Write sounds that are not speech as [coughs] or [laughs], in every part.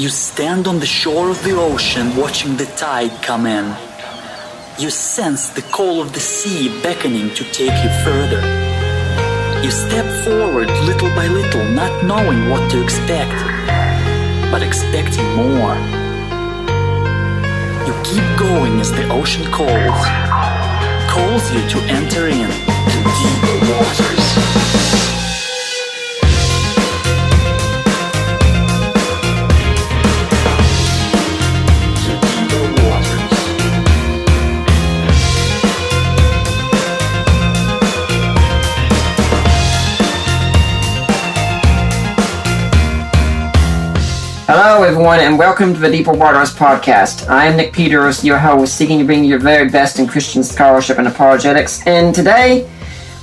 You stand on the shore of the ocean watching the tide come in. You sense the call of the sea beckoning to take you further. You step forward little by little, not knowing what to expect, but expecting more. You keep going as the ocean calls, calls you to enter in to deeper waters. Hello, everyone, and welcome to the Deeper Waters podcast. I am Nick Peters, your host, seeking to bring you your very best in Christian scholarship and apologetics. And today,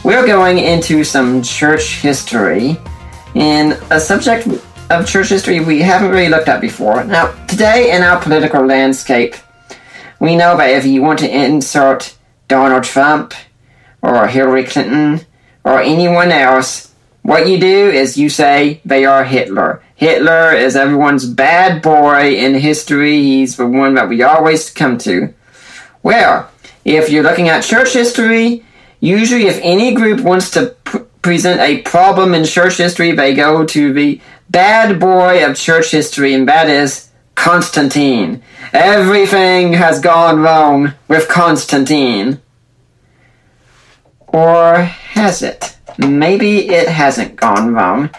we're going into some church history, and a subject of church history we haven't really looked at before. Now, today in our political landscape, we know that if you want to insert Donald Trump or Hillary Clinton or anyone else, what you do is you say they are Hitler. Hitler is everyone's bad boy in history. He's the one that we always come to. Well, if you're looking at church history, usually if any group wants to pr- present a problem in church history, they go to the bad boy of church history, and that is Constantine. Everything has gone wrong with Constantine. Or has it? Maybe it hasn't gone wrong.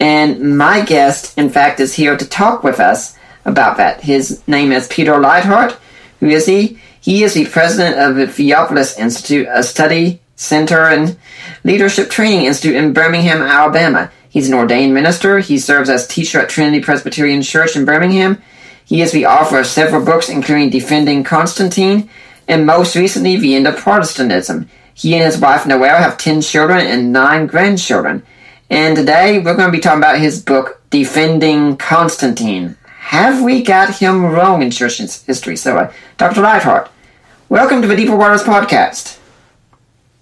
And my guest, in fact, is here to talk with us about that. His name is Peter Leithart. Who is he? He is the president of the Theophilus Institute, a study center and leadership training institute in Birmingham, Alabama. He's an ordained minister. He serves as teacher at Trinity Presbyterian Church in Birmingham. He is the author of several books, including Defending Constantine and most recently, The End of Protestantism. He and his wife Noel have 10 children and 9 grandchildren. And today we're going to be talking about his book, Defending Constantine. Have we got him wrong in church history? So, uh, Dr. Leithart, welcome to the Deeper Waters podcast.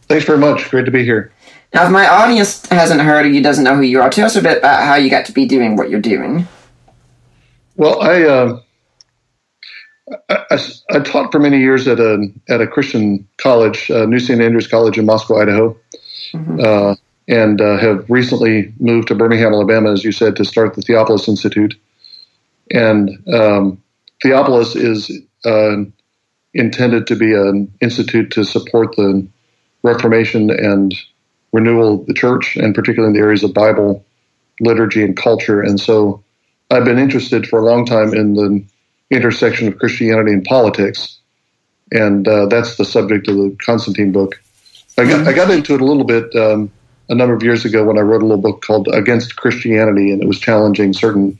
Thanks very much. Great to be here. Now, if my audience hasn't heard or you, doesn't know who you are, tell us a bit about how you got to be doing what you're doing. Well, I, uh, I, I, I, taught for many years at a at a Christian college, uh, New St. Andrews College in Moscow, Idaho. Mm-hmm. Uh, and uh, have recently moved to Birmingham, Alabama, as you said, to start the Theophilus Institute. And um, Theophilus is uh, intended to be an institute to support the Reformation and renewal of the church, and particularly in the areas of Bible, liturgy, and culture. And so I've been interested for a long time in the intersection of Christianity and politics. And uh, that's the subject of the Constantine book. I got, I got into it a little bit. Um, a number of years ago when I wrote a little book called Against Christianity, and it was challenging certain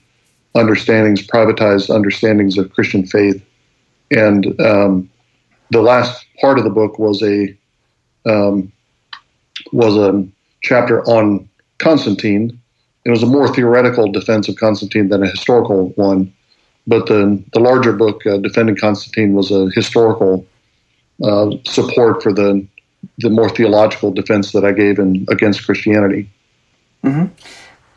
understandings, privatized understandings of Christian faith. And um, the last part of the book was a um, was a chapter on Constantine. It was a more theoretical defense of Constantine than a historical one. But the the larger book, uh, Defending Constantine, was a historical uh, support for the the more theological defense that I gave in against Christianity. Mm-hmm.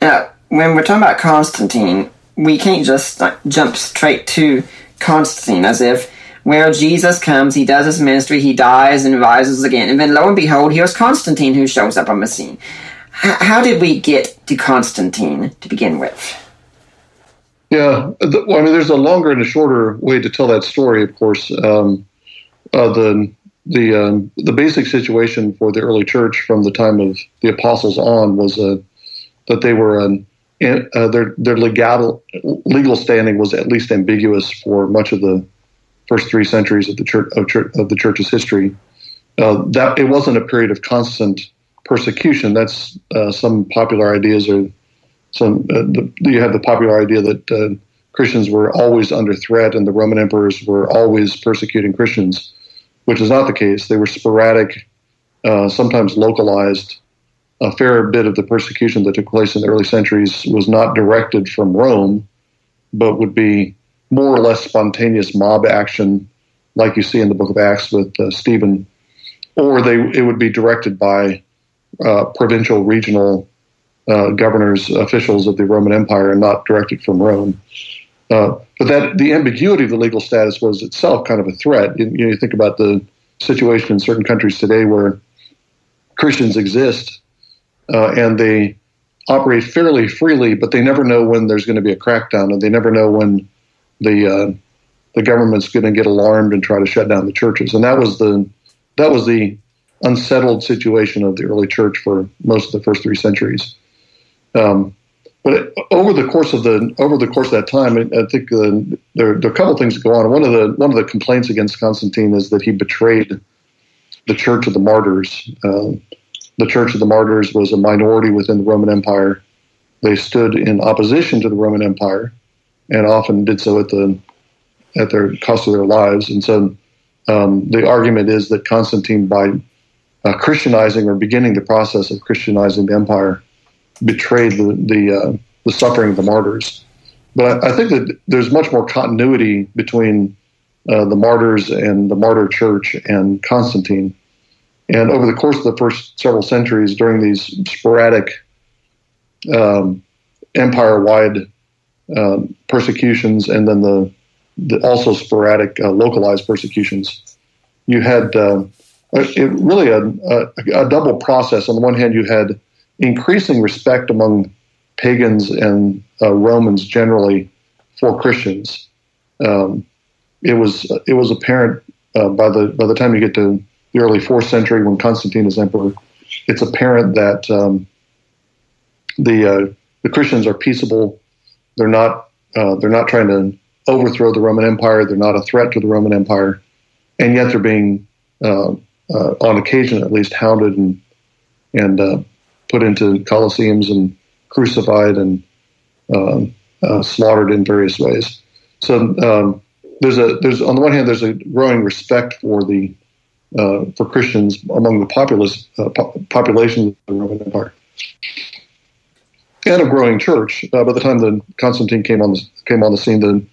Now, when we're talking about Constantine, we can't just like, jump straight to Constantine as if where Jesus comes, he does his ministry, he dies and rises again, and then lo and behold, here's Constantine who shows up on the scene. H- how did we get to Constantine to begin with? Yeah, well, I mean, there's a longer and a shorter way to tell that story. Of course, um, uh, the the um, the basic situation for the early church from the time of the apostles on was uh, that they were uh, their their legal legal standing was at least ambiguous for much of the first three centuries of the church of, church, of the church's history. Uh, that it wasn't a period of constant persecution. That's uh, some popular ideas or some uh, the, you have the popular idea that uh, Christians were always under threat and the Roman emperors were always persecuting Christians which is not the case. They were sporadic, uh, sometimes localized. A fair bit of the persecution that took place in the early centuries was not directed from Rome, but would be more or less spontaneous mob action, like you see in the Book of Acts with uh, Stephen, or they it would be directed by uh, provincial, regional uh, governors, officials of the Roman Empire, and not directed from Rome. Uh, but that the ambiguity of the legal status was itself kind of a threat. You, you, know, you think about the situation in certain countries today where Christians exist uh, and they operate fairly freely, but they never know when there's going to be a crackdown, and they never know when the uh, the government's going to get alarmed and try to shut down the churches. And that was the that was the unsettled situation of the early church for most of the first three centuries. Um, but over the course of the over the course of that time, I think uh, there, there, are a couple of things that go on. One of the one of the complaints against Constantine is that he betrayed the Church of the Martyrs. Uh, the Church of the Martyrs was a minority within the Roman Empire. They stood in opposition to the Roman Empire, and often did so at the at their cost of their lives. And so, um, the argument is that Constantine, by uh, Christianizing or beginning the process of Christianizing the empire, betrayed the the, uh, the suffering of the martyrs. But I, I, think that there's much more continuity between uh, the martyrs and the martyr church and Constantine. And over the course of the first several centuries, during these sporadic um, empire-wide um, persecutions, and then the, the also sporadic uh, localized persecutions, you had uh, really a, a, a double process. On the one hand, you had increasing respect among pagans and uh, Romans generally for Christians. Um, it was it was apparent uh, by the by the time you get to the early fourth century when Constantine is emperor. It's apparent that um, the uh, the Christians are peaceable. They're not uh, they're not trying to overthrow the Roman Empire. They're not a threat to the Roman Empire, and yet they're being uh, uh, on occasion at least hounded and and put into coliseums and crucified and um, uh, slaughtered in various ways. So um, there's a there's on the one hand there's a growing respect for the uh, for Christians among the populace uh, po- population of the Roman Empire, and a growing church. Uh, by the time that Constantine came on the came on the scene, the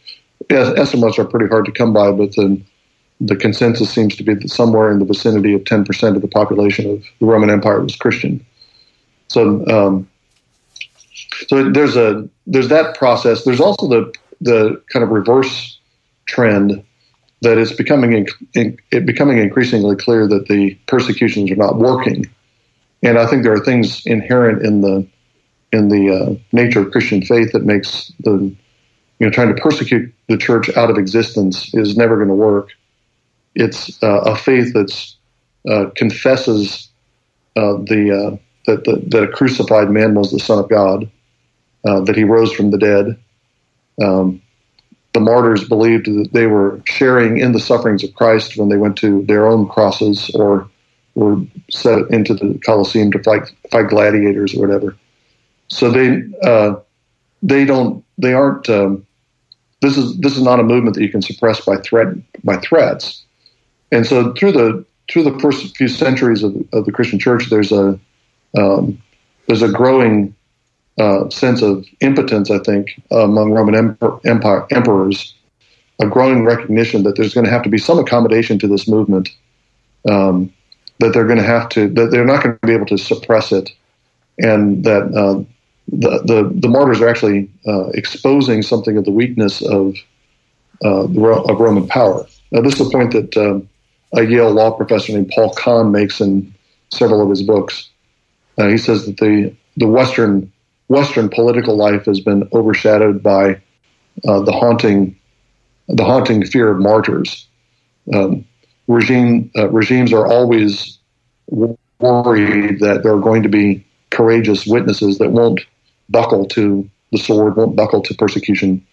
estimates are pretty hard to come by, but the the consensus seems to be that somewhere in the vicinity of 10% of the population of the Roman Empire was Christian. So, um, so there's a there's that process. There's also the the kind of reverse trend that it's becoming in, in, it becoming increasingly clear that the persecutions are not working, and I think there are things inherent in the in the uh, nature of Christian faith that makes the you know trying to persecute the church out of existence is never going to work. It's uh, a faith that's uh, confesses uh, the uh, that, the, that a crucified man was the Son of God, uh, that he rose from the dead. Um, the martyrs believed that they were sharing in the sufferings of Christ when they went to their own crosses or were set into the Colosseum to fight fight gladiators or whatever. So they uh, they don't they aren't. Um, this is this is not a movement that you can suppress by threat by threats. And so through the through the first few centuries of, of the Christian Church, there's a um, there's a growing uh, sense of impotence, I think, among Roman empire, emperors, a growing recognition that there's going to have to be some accommodation to this movement, um, that they're going to have to, that they're not going to be able to suppress it, and that uh, the, the, the martyrs are actually uh, exposing something of the weakness of, uh, of Roman power. Now, this is a point that um, a Yale law professor named Paul Kahn makes in several of his books. Uh, he says that the the Western Western political life has been overshadowed by uh, the haunting the haunting fear of martyrs. Um, regime uh, regimes are always worried that there are going to be courageous witnesses that won't buckle to the sword, won't buckle to persecution,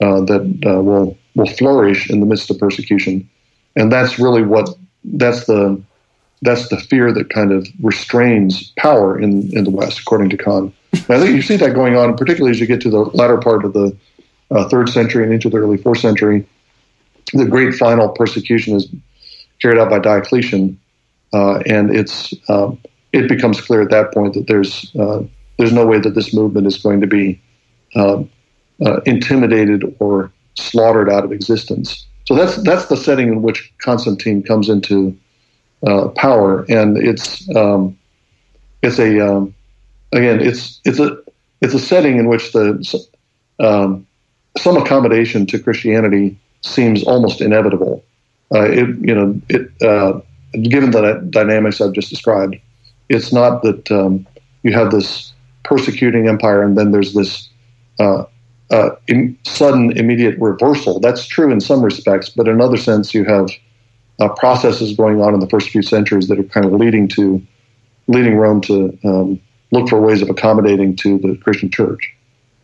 uh, that uh, will will flourish in the midst of persecution, and that's really what that's the that's the fear that kind of restrains power in, in the West, according to Kahn. I think you see that going on, particularly as you get to the latter part of the uh, third century and into the early fourth century. The great final persecution is carried out by Diocletian, uh, and it's um, it becomes clear at that point that there's uh, there's no way that this movement is going to be um, uh, intimidated or slaughtered out of existence. So that's that's the setting in which Constantine comes into uh, power, and it's um, it's a um, again it's it's a it's a setting in which the um, some accommodation to Christianity seems almost inevitable. Uh, it, you know, it, uh, given the dynamics I've just described, it's not that um, you have this persecuting empire and then there's this uh, uh, sudden, immediate reversal. That's true in some respects, but in another sense, you have uh, processes going on in the first few centuries that are kind of leading to leading Rome to um, look for ways of accommodating to the Christian Church.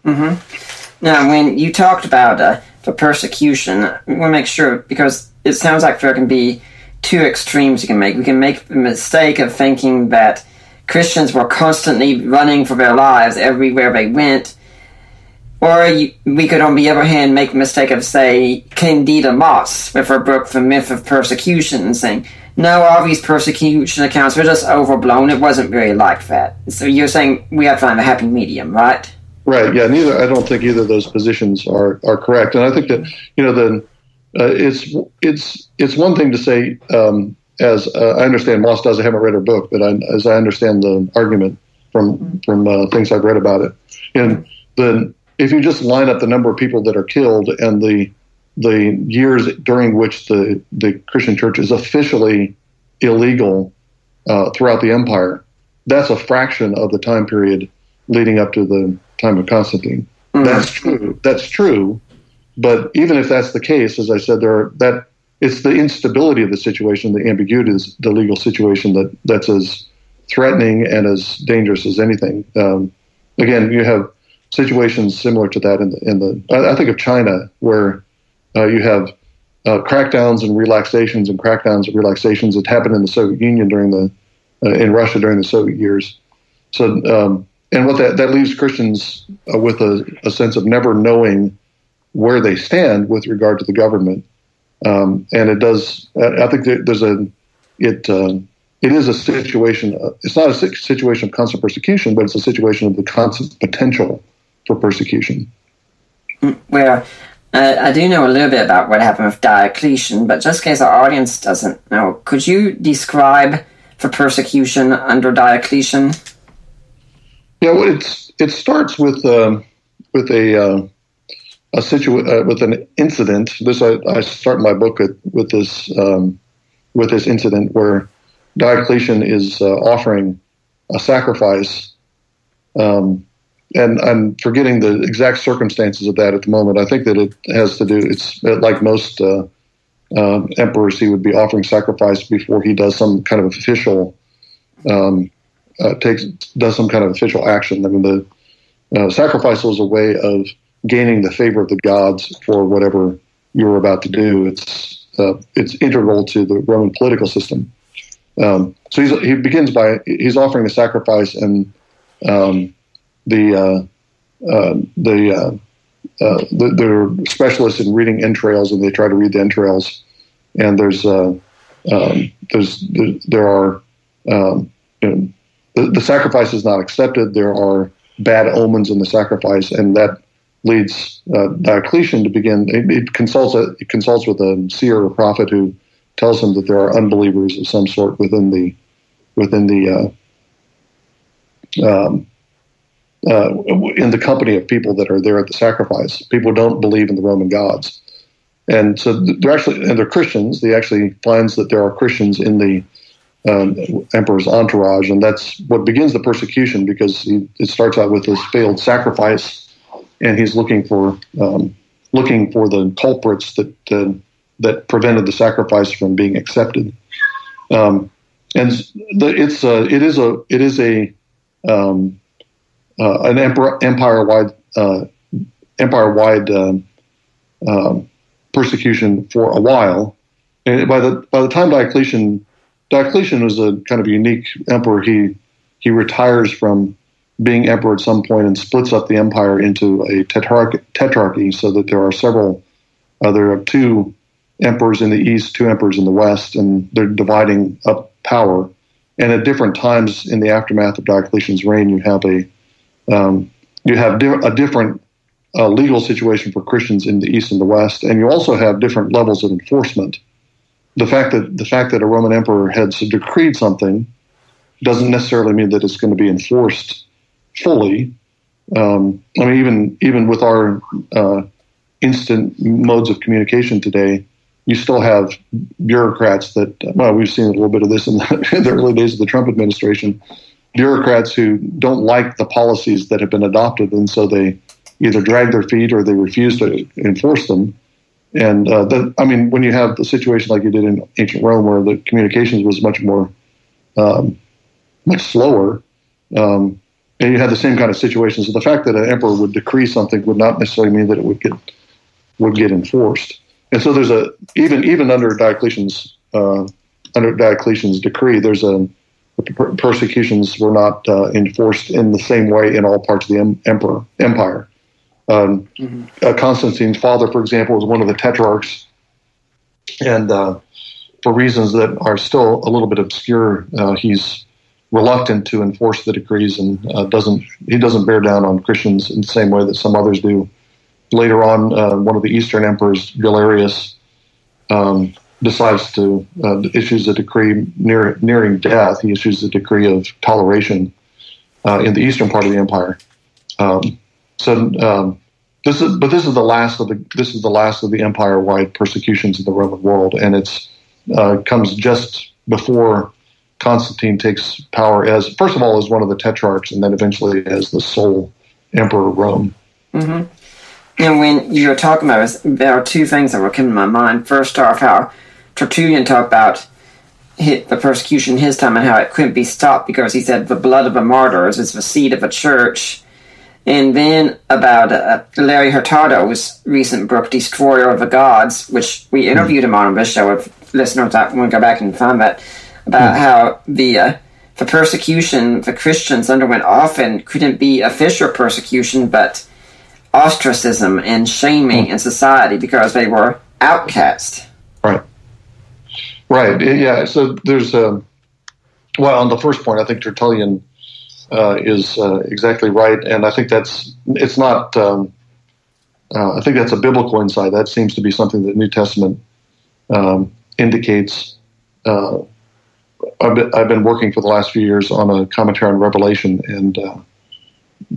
Mm-hmm. Now, when you talked about uh, the persecution, we want to make sure because it sounds like there can be two extremes you can make. We can make the mistake of thinking that Christians were constantly running for their lives everywhere they went. Or you, we could, on the other hand, make the mistake of, say, Candida Moss with her book The Myth of Persecution and saying, no, all these persecution accounts were just overblown. It wasn't really like that. So you're saying we have to find a happy medium, right? Right. Yeah. Neither. I don't think either of those positions are are correct. And I think that you know the uh, it's it's it's one thing to say um, as uh, I understand Moss does. I haven't read her book, but I, as I understand the argument from from uh, things I've read about it, and then if you just line up the number of people that are killed and the the years during which the, the Christian church is officially illegal uh, throughout the empire, that's a fraction of the time period leading up to the time of Constantine. Mm. That's true. That's true. But even if that's the case, as I said, there are, that it's the instability of the situation, the ambiguity of the legal situation that that's as threatening and as dangerous as anything. Um, again, you have situations similar to that in the in the. I, I think of China where uh, you have uh, crackdowns and relaxations and crackdowns and relaxations that happened in the Soviet Union during the uh, in Russia during the Soviet years. So, um, and what that that leaves Christians uh, with a, a, sense of never knowing where they stand with regard to the government. Um, and it does. I think there's a it. Uh, it is a situation. Uh, it's not a situation of constant persecution, but it's a situation of the constant potential for persecution. Mm, where uh, I do know a little bit about what happened with Diocletian, but just in case our audience doesn't know, could you describe the persecution under Diocletian? Yeah, well, it's it starts with um, with a uh, a situ- uh, with an incident. This I, I start my book at, with this um, with this incident where Diocletian is uh, offering a sacrifice um, and I'm forgetting the exact circumstances of that at the moment. I think that it has to do. It's like most uh, uh, emperors, he would be offering sacrifice before he does some kind of official um, uh, takes does some kind of official action. I mean, the uh, sacrifice was a way of gaining the favor of the gods for whatever you were about to do. It's uh, it's integral to the Roman political system. Um, so he begins by he's offering a sacrifice and um, the uh, uh, the, uh, the they're specialists in reading entrails, and they try to read the entrails. And there's um, there's there are um, you know, the, the sacrifice is not accepted. There are bad omens in the sacrifice, and that leads uh, Diocletian to begin. It, it consults it consults with a seer or prophet who tells him that there are unbelievers of some sort within the within the uh, um, uh, in the company of people that are there at the sacrifice. People don't believe in the Roman gods, and so they're actually and they're Christians. They actually finds that there are Christians in the um, emperor's entourage, and that's what begins the persecution because he, it starts out with this failed sacrifice, and he's looking for um, looking for the culprits that uh, that prevented the sacrifice from being accepted. Um, and the, it's a, it is a it is a um, uh, an empire wide uh, empire wide um, um, persecution for a while. And by the by the time Diocletian Diocletian was a kind of unique emperor. He he retires from being emperor at some point and splits up the empire into a tetrarchy, tetrarchy so that there are several. Uh, there are two emperors in the east, two emperors in the west, and they're dividing up power. And at different times in the aftermath of Diocletian's reign, you have a um, you have di- a different uh, legal situation for Christians in the East and the West, and you also have different levels of enforcement. The fact that the fact that a Roman emperor has decreed something doesn't necessarily mean that it's going to be enforced fully. Um, I mean, even even with our uh, instant modes of communication today, you still have bureaucrats that, well, we've seen a little bit of this in the, [laughs] in the early days of the Trump administration. Bureaucrats who don't like the policies that have been adopted, and so they either drag their feet or they refuse to enforce them. And uh, the, I mean, when you have a situation like you did in ancient Rome, where the communications was much more, um, much slower, um, and you had the same kind of situation. So the fact that an emperor would decree something would not necessarily mean that it would get would get enforced. And so there's a even even under Diocletian's uh, under Diocletian's decree, there's a the persecutions were not uh, enforced in the same way in all parts of the em- emperor empire. Um, mm-hmm. uh, Constantine's father, for example, was one of the tetrarchs, and uh, for reasons that are still a little bit obscure, uh, he's reluctant to enforce the decrees and uh, doesn't he doesn't bear down on Christians in the same way that some others do later on, uh, one of the Eastern emperors, Galerius, um, decides to uh, issues a decree near, nearing death. He issues a decree of toleration uh, in the eastern part of the empire. Um, so um, this is, but this is the last of the this is the last of the empire-wide persecutions in the Roman world, and it's uh, comes just before Constantine takes power as first of all as one of the tetrarchs, and then eventually as the sole emperor of Rome. Mm-hmm. And when you're talking about it, there are two things that were coming to my mind. First off, how Tertullian talked about the persecution his time and how it couldn't be stopped because he said the blood of the martyrs is the seed of a church. And then about uh, Larry Hurtado's recent book, Destroyer of the Gods, which we interviewed him on this show. If listeners want to go back and find that, about mm. how the uh, the persecution the Christians underwent often couldn't be official persecution, but ostracism and shaming hmm. in society because they were outcast. Right. Yeah. So there's a um, well on the first point. I think Tertullian uh, is uh, exactly right, and I think that's it's not. Um, uh, I think that's a biblical insight. That seems to be something that New Testament um, indicates. Uh, I've been, I've been, working for the last few years on a commentary on Revelation, and uh,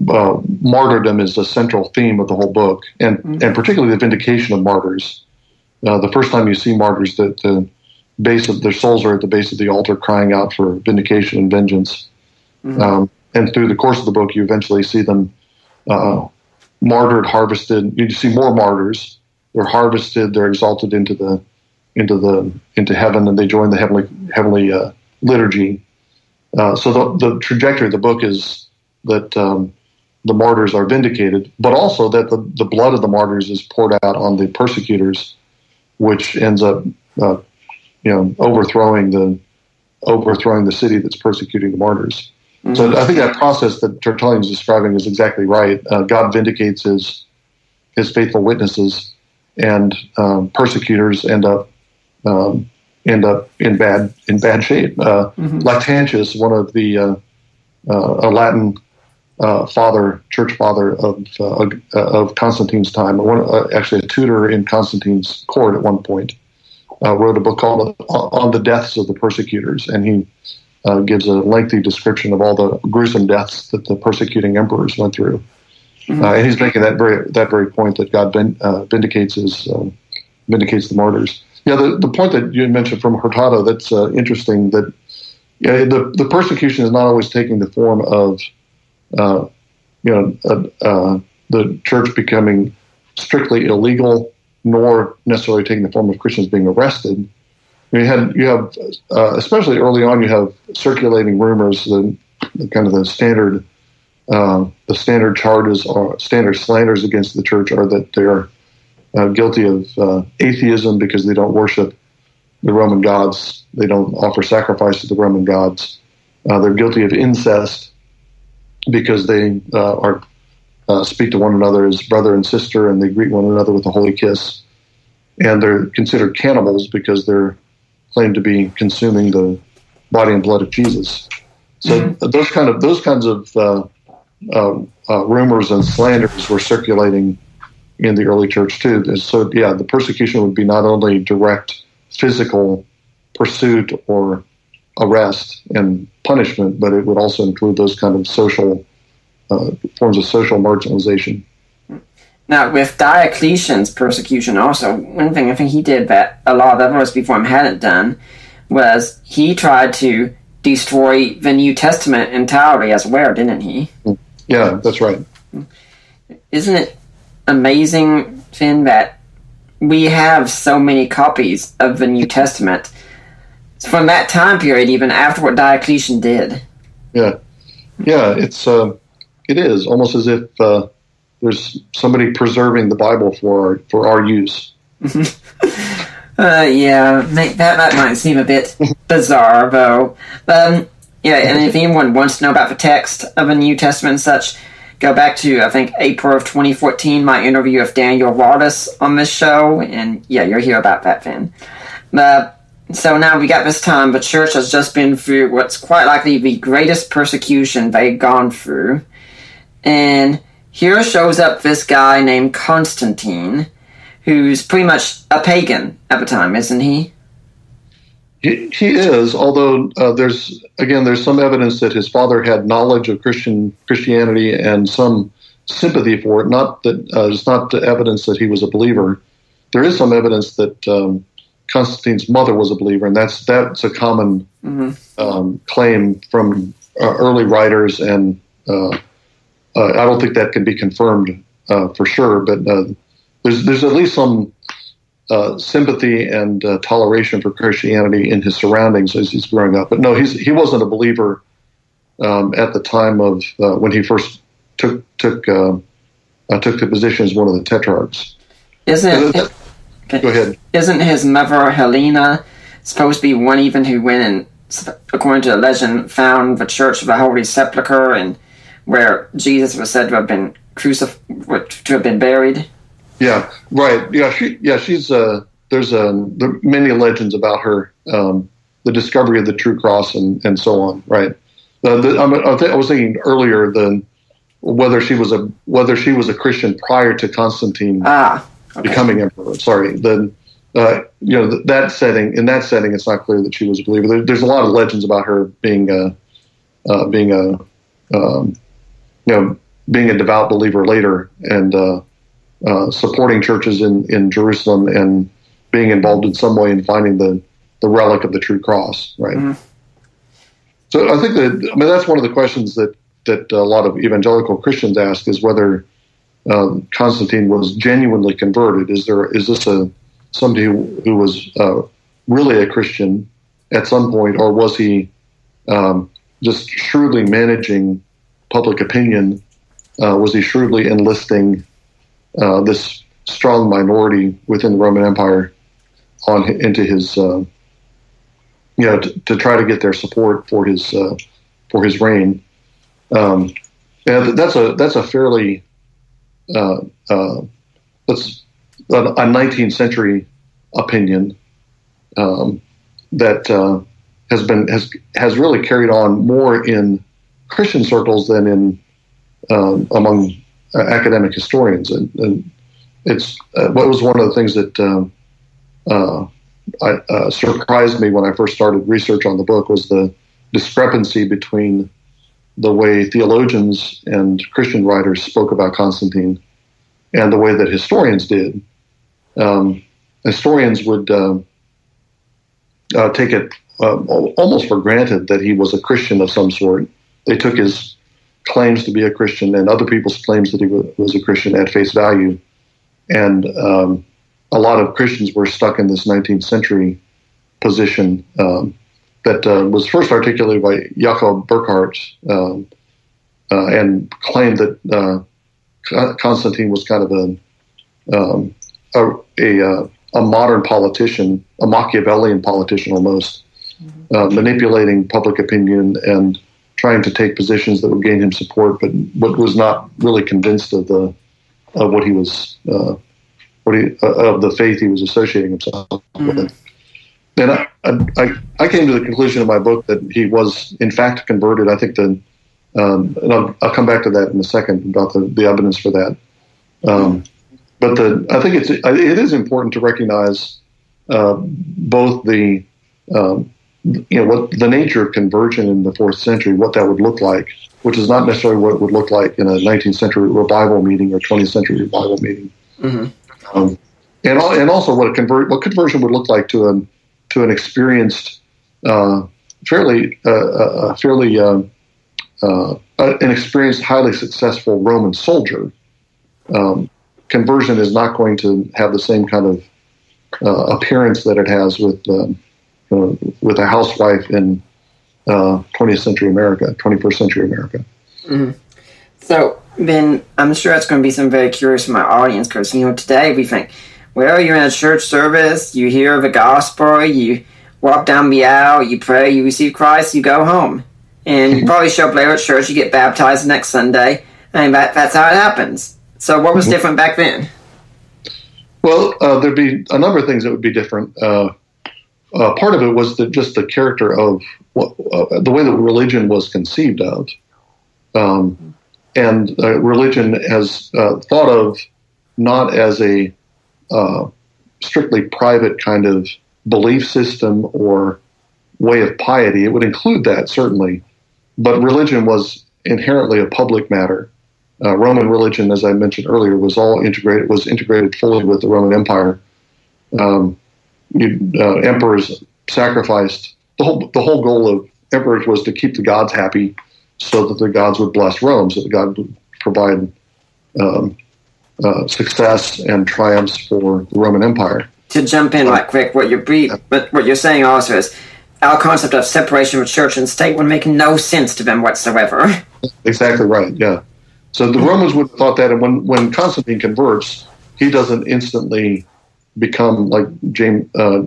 uh, martyrdom is a central theme of the whole book, and mm-hmm. and particularly the vindication of martyrs. Uh, the first time you see martyrs, that the base of their souls are at the base of the altar, crying out for vindication and vengeance. Mm-hmm. Um, and through the course of the book, you eventually see them uh, martyred, harvested. You see more martyrs. They're harvested. They're exalted into the into the into heaven, and they join the heavenly heavenly uh, liturgy. Uh, so the, the trajectory of the book is that um, the martyrs are vindicated, but also that the, the blood of the martyrs is poured out on the persecutors, which ends up, uh, you know, overthrowing the overthrowing the city that's persecuting the martyrs. Mm-hmm. So I think that process that Tertullian is describing is exactly right. Uh, God vindicates his his faithful witnesses, and um, persecutors end up um, end up in bad in bad shape. Uh, mm-hmm. Lactantius, one of the uh, uh a Latin uh, father, church father of uh, of Constantine's time, one, uh, actually a tutor in Constantine's court at one point, uh, wrote a book called "On the Deaths of the Persecutors," and he uh, gives a lengthy description of all the gruesome deaths that the persecuting emperors went through. Mm-hmm. Uh, and he's making that very that very point that God vindicates his vindicates the martyrs. Yeah, the, the point that you mentioned from Hurtado that's interesting. That yeah, the the persecution is not always taking the form of uh, you know, uh, uh, the church becoming strictly illegal, nor necessarily taking the form of Christians being arrested. You had you have uh, especially early on you have circulating rumors the, the kind of the standard uh, the standard charges or standard slanders against the church are that they're uh, guilty of uh, atheism because they don't worship the Roman gods they don't offer sacrifice to the Roman gods they're guilty of incest because they uh, are uh, speak to one another as brother and sister, and they greet one another with a holy kiss. And they're considered cannibals because they're claimed to be consuming the body and blood of Jesus. So mm-hmm. those kind of those kinds of uh, uh, uh rumors and slanders were circulating in the early church too. So yeah, the persecution would be not only direct physical pursuit or arrest and punishment, but it would also include those kind of social uh, forms of social marginalization. Now, with Diocletian's persecution, also, one thing I think he did that a lot of others before him hadn't done was he tried to destroy the New Testament entirely as well, didn't he? Yeah, that's right. Isn't it amazing, Finn, that we have so many copies of the New Testament from that time period, even after what Diocletian did? Yeah, yeah, it's uh, it is almost as if uh, there's somebody preserving the Bible for our, for our use. [laughs] Uh, yeah, that, that might seem a bit [laughs] bizarre, though. Um, yeah, and if anyone wants to know about the text of the New Testament and such, go back to, I think, April of 2014, my interview with Daniel Wallace on this show, and yeah, you'll hear about that then. Uh, so now we got this time, the church has just been through what's quite likely the greatest persecution they've gone through. And here shows up this guy named Constantine, who's pretty much a pagan at the time, isn't he? He, he is, although uh, there's again there's some evidence that his father had knowledge of Christian Christianity and some sympathy for it. Not that uh, it's not the evidence that he was a believer. There is some evidence that um, Constantine's mother was a believer, and that's that's a common mm-hmm. um, claim from uh, early writers. And uh, uh, I don't think that can be confirmed uh, for sure, but there's there's at least some uh, sympathy and uh, toleration for Christianity in his surroundings as he's growing up. But no, he's he wasn't a believer um, at the time of uh, when he first took took uh, uh, took the position as one of the tetrarchs. Isn't it, go ahead? Isn't his mother Helena supposed to be one even who went and, according to the legend, found the Church of the Holy Sepulchre and where Jesus was said to have been crucified, to have been buried? Yeah, right. Yeah, she, yeah, she's uh, there's a uh, there many legends about her, um, the discovery of the true cross and, and so on. Right. Uh, the, I, th- I, was thinking earlier than whether she was a whether she was a Christian prior to Constantine ah, okay. becoming emperor. Sorry, then uh, you know that setting in that setting, it's not clear that she was a believer. There, there's a lot of legends about her being a uh, being a um, you know being a devout believer later and uh, uh, supporting churches in, in Jerusalem and being involved in some way in finding the, the relic of the true cross, right? Mm-hmm. So I think that I mean that's one of the questions that that a lot of evangelical Christians ask is whether um, Constantine was genuinely converted. Is there is this a somebody who, who was uh, really a Christian at some point, or was he um, just shrewdly managing public opinion? Uh, was he shrewdly enlisting uh, this strong minority within the Roman Empire on into his, uh, you know, to, to, try to get their support for his uh, for his reign. Um, and that's a that's a fairly uh, uh, that's a, a, 19th century opinion um, that has been has has really carried on more in Christian circles than in um, among uh, academic historians, and, and it's uh, what was one of the things that um, uh, I, uh, surprised me when I first started research on the book was the discrepancy between the way theologians and Christian writers spoke about Constantine and the way that historians did. Um, historians would uh, uh, take it almost for granted that he was a Christian of some sort. They took his claims to be a Christian and other people's claims that he was a Christian at face value. And um, a lot of Christians were stuck in this 19th century position um, that uh, was first articulated by Jakob Burckhardt um, uh, and claimed that uh, Constantine was kind of a, um, a, a, uh, a, modern politician, a Machiavellian politician almost, mm-hmm. Uh, manipulating public opinion and trying to take positions that would gain him support, but but was not really convinced of the of what he was uh, what he uh, of the faith he was associating himself mm-hmm. with. And I, I, I came to the conclusion in my book that he was in fact converted. I think the um, and I'll, I'll, come back to that in a second about the, the evidence for that. Um, but the I think it's it is important to recognize uh, both the um, you know what the nature of conversion in the fourth century, what that would look like, which is not necessarily what it would look like in a 19th century revival meeting or 20th century revival meeting. Mm-hmm. Um, and and also what a convert what conversion would look like to an to an experienced, uh, fairly uh, uh, fairly um, uh, an experienced, highly successful Roman soldier. Um, conversion is not going to have the same kind of uh, appearance that it has with um, uh, with a housewife in 20th century America, 21st century America. Mm-hmm. So then I'm sure it's going to be some very curious from my audience because you know today we think well, you're in a church service, you hear the gospel, you walk down the aisle, you pray, you receive Christ, you go home. And you probably show up later at church, you get baptized next Sunday, and that, that's how it happens. So, what was mm-hmm. different back then? Well, uh, there'd be a number of things that would be different. Uh, uh, part of it was the, just the character of what, uh, the way that religion was conceived of. Um, and uh, religion as uh, thought of not as a uh, strictly private kind of belief system or way of piety. It would include that certainly, but religion was inherently a public matter. Uh, Roman religion, as I mentioned earlier, was all integrated was integrated fully with the Roman Empire. Um, you, uh, emperors sacrificed the whole the whole goal of emperors was to keep the gods happy, so that the gods would bless Rome, so the god would provide um, uh, success and triumphs for the Roman Empire. To jump in like quick, what you're brief, but what you're saying also is our concept of separation of church and state would make no sense to them whatsoever. [laughs] Exactly right. Yeah. So the Romans would have thought that, and when when Constantine converts, he doesn't instantly become like James uh,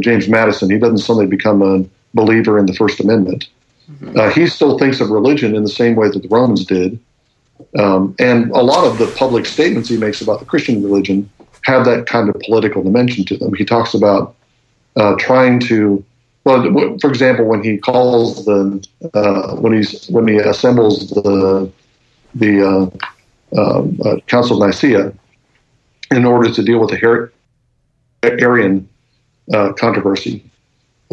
James Madison. He doesn't suddenly become a believer in the First Amendment. Mm-hmm. Uh, he still thinks of religion in the same way that the Romans did, um, and a lot of the public statements he makes about the Christian religion have that kind of political dimension to them. He talks about uh, trying to, well, for example, when he calls the uh, when he's when he assembles the the uh, uh Council of Nicaea in order to deal with the Her- Arian uh, controversy,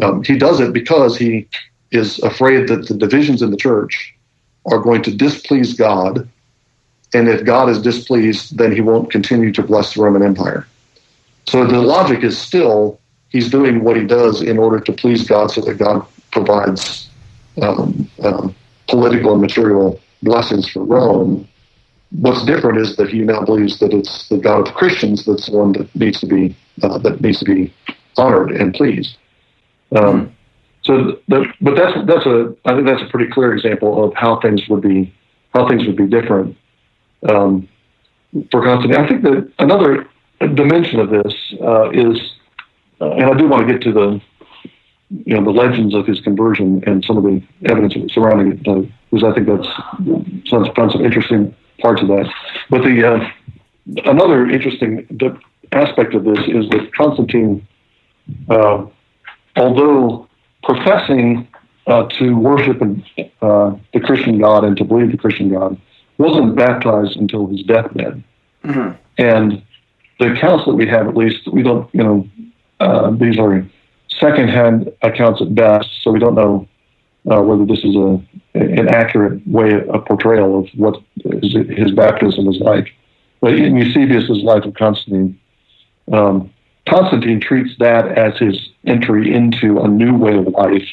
um, he does it because he is afraid that the divisions in the church are going to displease God and if God is displeased, then he won't continue to bless the Roman Empire. So the logic is still he's doing what he does in order to please God so that God provides um, um, political and material blessings for Rome. What's different is that he now believes that it's the God of Christians that's the one that needs to be uh, that needs to be honored and pleased. Um, so, the, but that's that's a I think that's a pretty clear example of how things would be how things would be different um, for Constantine. I think that another dimension of this uh, is, uh, and I do want to get to the, you know, the legends of his conversion and some of the evidence surrounding it, uh, because I think that's found some interesting parts of that. But the uh, another interesting aspect of this is that Constantine, uh, although professing uh, to worship the Christian God and to believe the Christian God, wasn't baptized until his deathbed. Mm-hmm. And the accounts that we have, at least, we don't, you know, uh, these are secondhand accounts at best, so we don't know uh, whether this is a an accurate way of portrayal of what his, his baptism was like. But in Eusebius's Life of Constantine, um, Constantine treats that as his entry into a new way of life.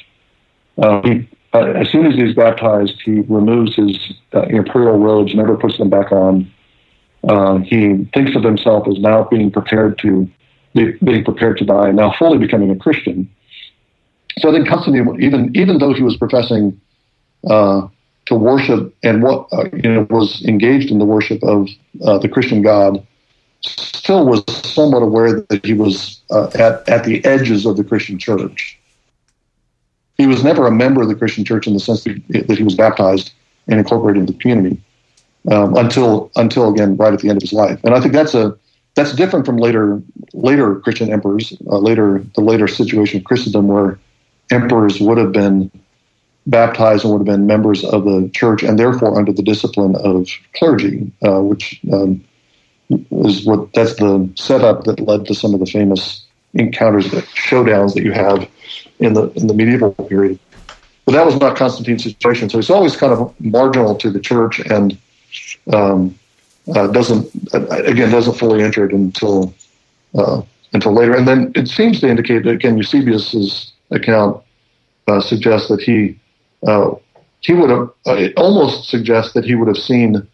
Uh, he uh, as soon as he's baptized, he removes his uh, imperial robes, never puts them back on. Uh, he thinks of himself as now being prepared to be, being prepared to die, now fully becoming a Christian. So I think Constantine, even even though he was professing uh, to worship and what uh, you know was engaged in the worship of the Christian God, still was somewhat aware that he was at at the edges of the Christian church he was never a member of the Christian church in the sense that, that he was baptized and incorporated into the community um, until until again right at the end of his life. And I think that's a that's different from later later Christian emperors, uh, later the later situation of Christendom where emperors would have been baptized and would have been members of the church and therefore under the discipline of clergy, uh, which um, is what that's the setup that led to some of the famous encounters, the showdowns that you have in the in the medieval period. But that was not Constantine's situation. So he's always kind of marginal to the church and um, uh, doesn't uh, again doesn't fully enter it until uh, until later. And then it seems to indicate that again Eusebius's account uh, suggests that he uh, he would have uh, it almost suggests that he would have seen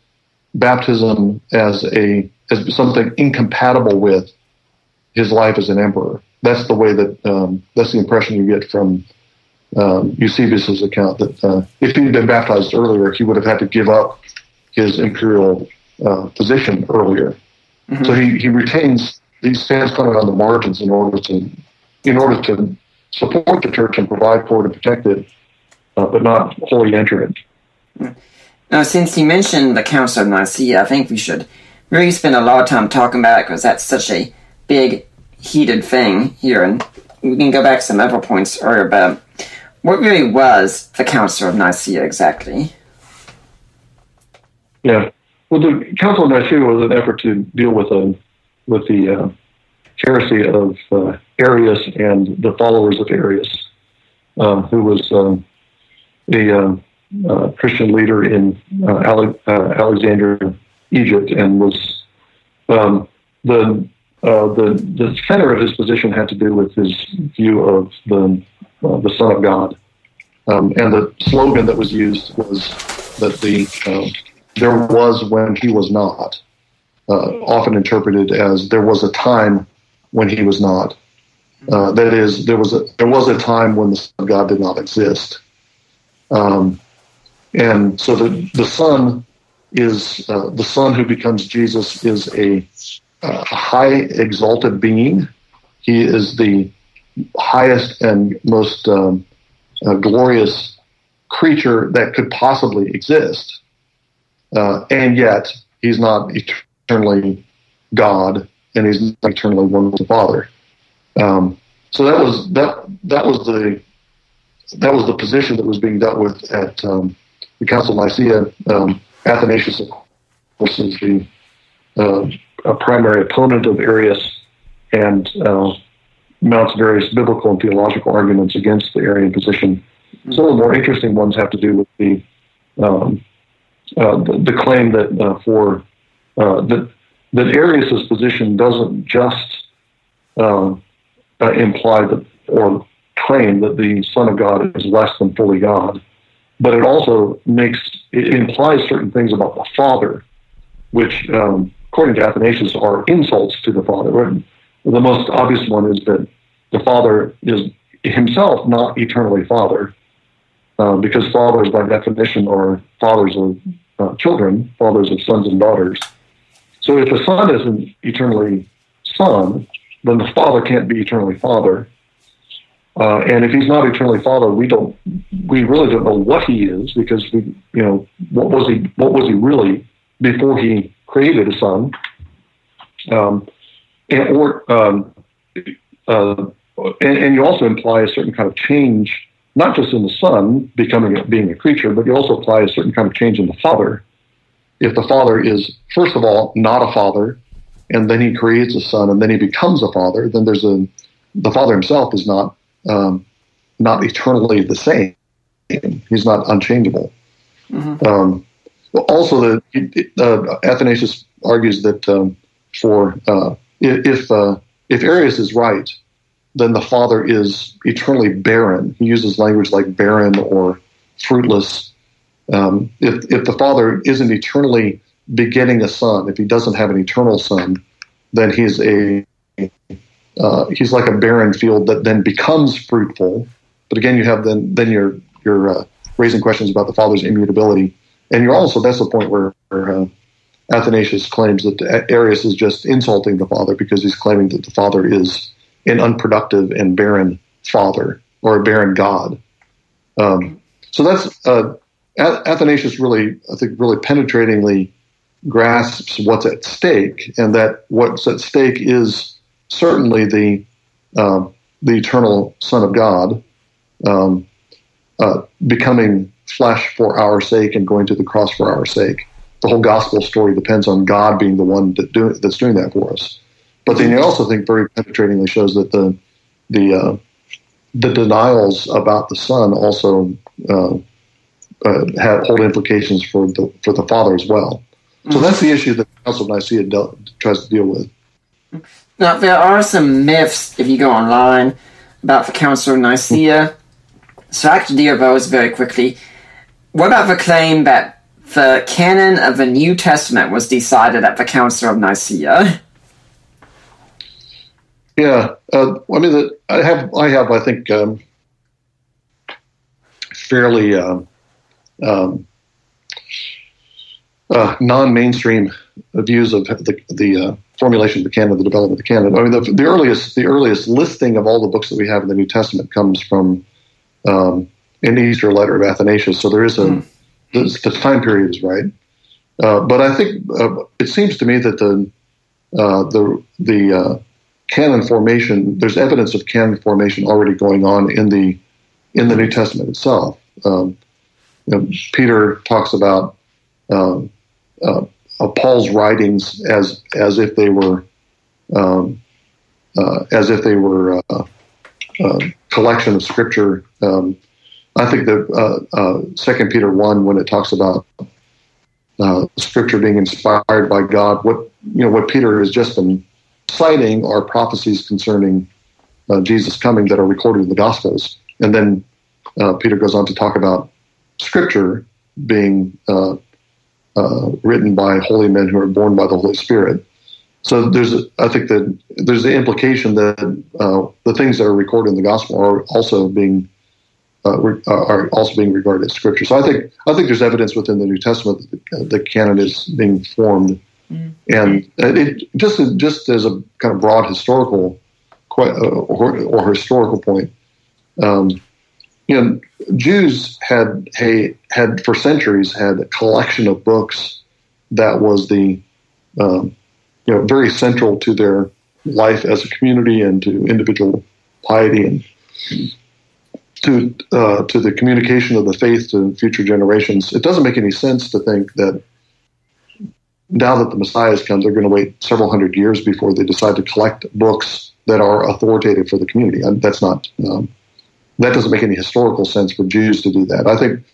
baptism as a as something incompatible with his life as an emperor. That's the way that um, that's the impression you get from um, Eusebius's account that uh, if he'd been baptized earlier, he would have had to give up his imperial uh, position earlier. Mm-hmm. So he, he retains he stands kind of on the margins in order to in order to support the church and provide for it and protect it, uh, but not wholly enter it. Now, since you mentioned the Council of Nicaea, I think we should really spend a lot of time talking about it because that's such a big, heated thing here, and we can go back to some other points earlier. But what really was the Council of Nicaea exactly? Yeah, well, the Council of Nicaea was an effort to deal with a with the uh, heresy of uh, Arius and the followers of Arius, uh, who was um, a uh, uh, Christian leader in uh, Ale- Alexandria, Egypt, and was um, the the the center of his position had to do with his view of the the Son of God, um, and the slogan that was used was that the there was when he was not. Uh, often interpreted as there was a time when he was not. Uh, that is, there was a there was a time when the Son of God did not exist, um, and so the the Son is uh, the Son who becomes Jesus is a, a high exalted being. He is the highest and most um, uh, glorious creature that could possibly exist, uh, and yet he's not eternally God and he's not eternally one with the Father. Um, so that was that that was the that was the position that was being dealt with at um, the Council of Nicaea. Athanasius, of course, is the uh, primary opponent of Arius and uh, mounts various biblical and theological arguments against the Arian position. Some of the more interesting ones have to do with the um, uh, the, the, claim that uh, for uh, that that Arius's position doesn't just uh, imply that or claim that the Son of God is less than fully God, but it also makes it implies certain things about the Father, which, um, according to Athanasius, are insults to the Father. The most obvious one is that the Father is himself not eternally Father, uh, because fathers, by definition, are fathers of uh, children, fathers of sons and daughters. So if the Son isn't eternally Son, then the Father can't be eternally Father. Uh, and if he's not eternally Father, we don't, we really don't know what he is because we, you know, what was he, what was he really before he created a Son? Um, and or um, uh, and, and, you also imply a certain kind of change, not just in the Son becoming being a creature, but you also apply a certain kind of change in the Father if the father is, first of all, not a father, and then he creates a son, and then he becomes a father, then there's a the father himself is not um, not eternally the same. He's not unchangeable. Mm-hmm. Um, also, the uh, Athanasius argues that um, for uh, if uh, if Arius is right, then the father is eternally barren. He uses language like barren or fruitless um, if, if the Father isn't eternally begetting a son, if he doesn't have an eternal son, then he's a uh, he's like a barren field that then becomes fruitful. But again, you have then then you're you're uh, raising questions about the Father's immutability, and you're also that's the point where, where uh, Athanasius claims that Arius is just insulting the Father because he's claiming that the Father is an unproductive and barren Father or a barren God. Um, so that's uh, Athanasius really, I think, really penetratingly grasps what's at stake, and that what's at stake is certainly the uh, the eternal Son of God um, uh, becoming flesh for our sake and going to the cross for our sake. The whole gospel story depends on God being the one that do, that's doing that for us. But then you also think very penetratingly shows that the the uh, the denials about the Son also uh, uh, have hold implications for the for the Father as well. So mm-hmm. that's the issue that the Council of Nicaea dealt, tries to deal with. Now there are some myths if you go online about the Council of Nicaea. So I can deal with those very quickly. What about the claim that the canon of the New Testament was decided at the Council of Nicaea? Yeah, uh, I mean, the, I have, I have, I think, um, fairly uh, um, uh, non-mainstream views of the the uh, formulation of the canon, the development of the canon. I mean, the, the, earliest the earliest listing of all the books that we have in the New Testament comes from um, an Easter letter of Athanasius. So there is a mm. the, the, time period is right, uh, but I think uh, it seems to me that the the the canon formation, there's evidence of canon formation already going on in the in the New Testament itself. Um, you know, Peter talks about um, uh, uh, Paul's writings as as if they were um, uh, as if they were a uh, uh, collection of scripture. Um, I think that Second Peter one, when it talks about scripture being inspired by God, what you know, what Peter has just been citing are prophecies concerning uh, Jesus coming that are recorded in the Gospels. And then uh, Peter goes on to talk about Scripture being uh, uh written by holy men who are borne by the Holy Spirit. So there's, I think that there's the implication that uh, the things that are recorded in the Gospel are also being uh, are also being regarded as Scripture. So I think I think there's evidence within the New Testament that the canon is being formed Mm. And it just just as a kind of broad historical uh, or, or historical point, um, you know, Jews had had for centuries had a collection of books that was the um, you know very central to their life as a community and to individual piety and to uh, to the communication of the faith to future generations. It doesn't make any sense to think that now that the Messiah has come, they're going to wait several hundred years before they decide to collect books that are authoritative for the community. And that's not um, that doesn't make any historical sense for Jews to do that. I think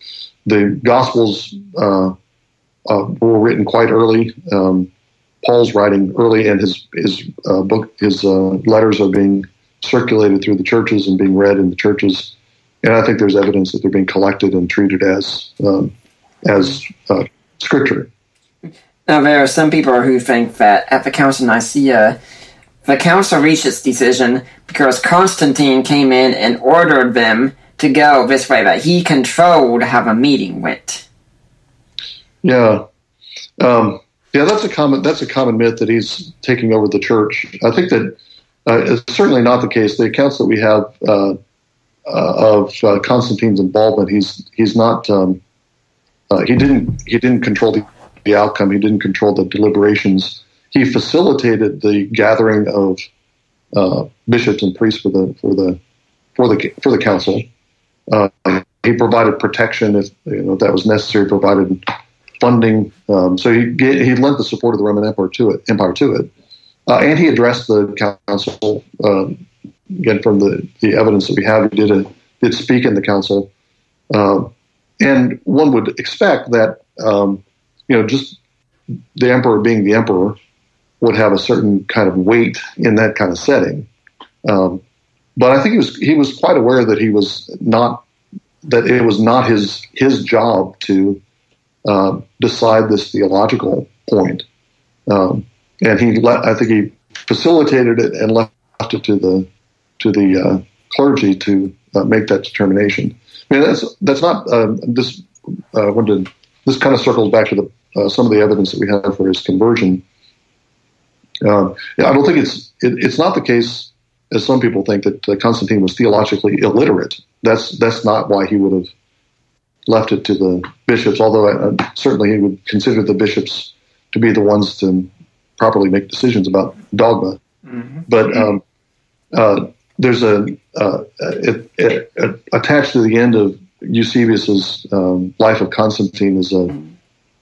the Gospels uh, uh, were written quite early. Um, Paul's writing early, and his his uh, book, his uh, letters are being circulated through the churches and being read in the churches. And I think there's evidence that they're being collected and treated as um, as uh, scripture. Now, there are some people who think that at the Council of Nicaea, the council reached its decision because Constantine came in and ordered them to go this way, that he controlled how the meeting went. Yeah. Um, yeah, that's a common that's a common myth that he's taking over the church. I think that uh, it's certainly not the case. The accounts that we have uh, uh, of uh, Constantine's involvement, he's he's not um, uh, he didn't he didn't control the the outcome. He didn't control the deliberations. He facilitated the gathering of uh, bishops and priests for the for the for the for the council. Uh, he provided protection if you know that was necessary. Provided funding. Um, so he he lent the support of the Roman Empire to it. Empire to it, uh, and he addressed the council. Um, again, from the, the evidence that we have, he did a, did speak in the council, um, and one would expect that um, you know, just the emperor being the emperor would have a certain kind of weight in that kind of setting. Um, but I think he was he was quite aware that he was not that it was not his his job to uh, decide this theological point, um, and he let, I think he facilitated it and left it to the to the uh, clergy to uh, make that determination. I mean, that's that's not um, this. Uh, when did this kind of circles back to the, uh, some of the evidence that we have for his conversion. Uh, yeah, I don't think it's it, it's not the case as some people think that uh, Constantine was theologically illiterate. That's that's not why he would have left it to the bishops. Although I, uh, certainly he would consider the bishops to be the ones to properly make decisions about dogma. Mm-hmm. But um, uh, there's a uh, it, it, attached to the end of Eusebius's um, Life of Constantine is a,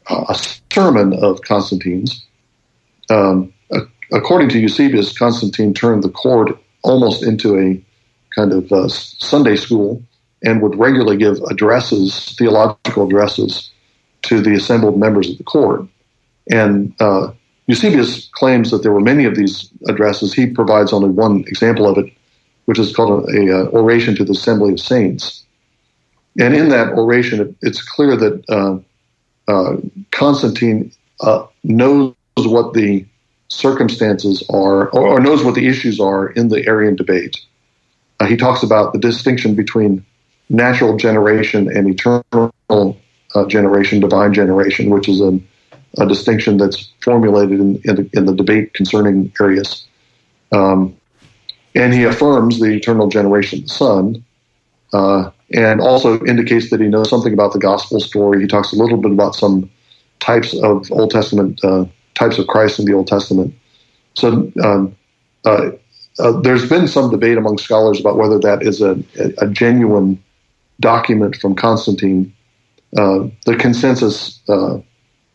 a sermon of Constantine's, um, according to Eusebius, Constantine turned the court almost into a kind of uh, Sunday school and would regularly give addresses, theological addresses, to the assembled members of the court. And uh, Eusebius claims that there were many of these addresses. He provides only one example of it, which is called a, a uh, oration to the assembly of saints. And in that oration, it, it's clear that uh, uh, Constantine knows what the circumstances are, or, or, knows what the issues are in the Arian debate. Uh, he talks about the distinction between natural generation and eternal uh, generation, divine generation, which is a, a distinction that's formulated in, in, the, in, the, debate concerning Arius. Um, and he affirms the eternal generation of the Son, uh, and also indicates that he knows something about the gospel story. He talks a little bit about some types of Old Testament uh, types of Christ in the Old Testament. So um, uh, uh, there's been some debate among scholars about whether that is a, a genuine document from Constantine. Uh, the consensus uh,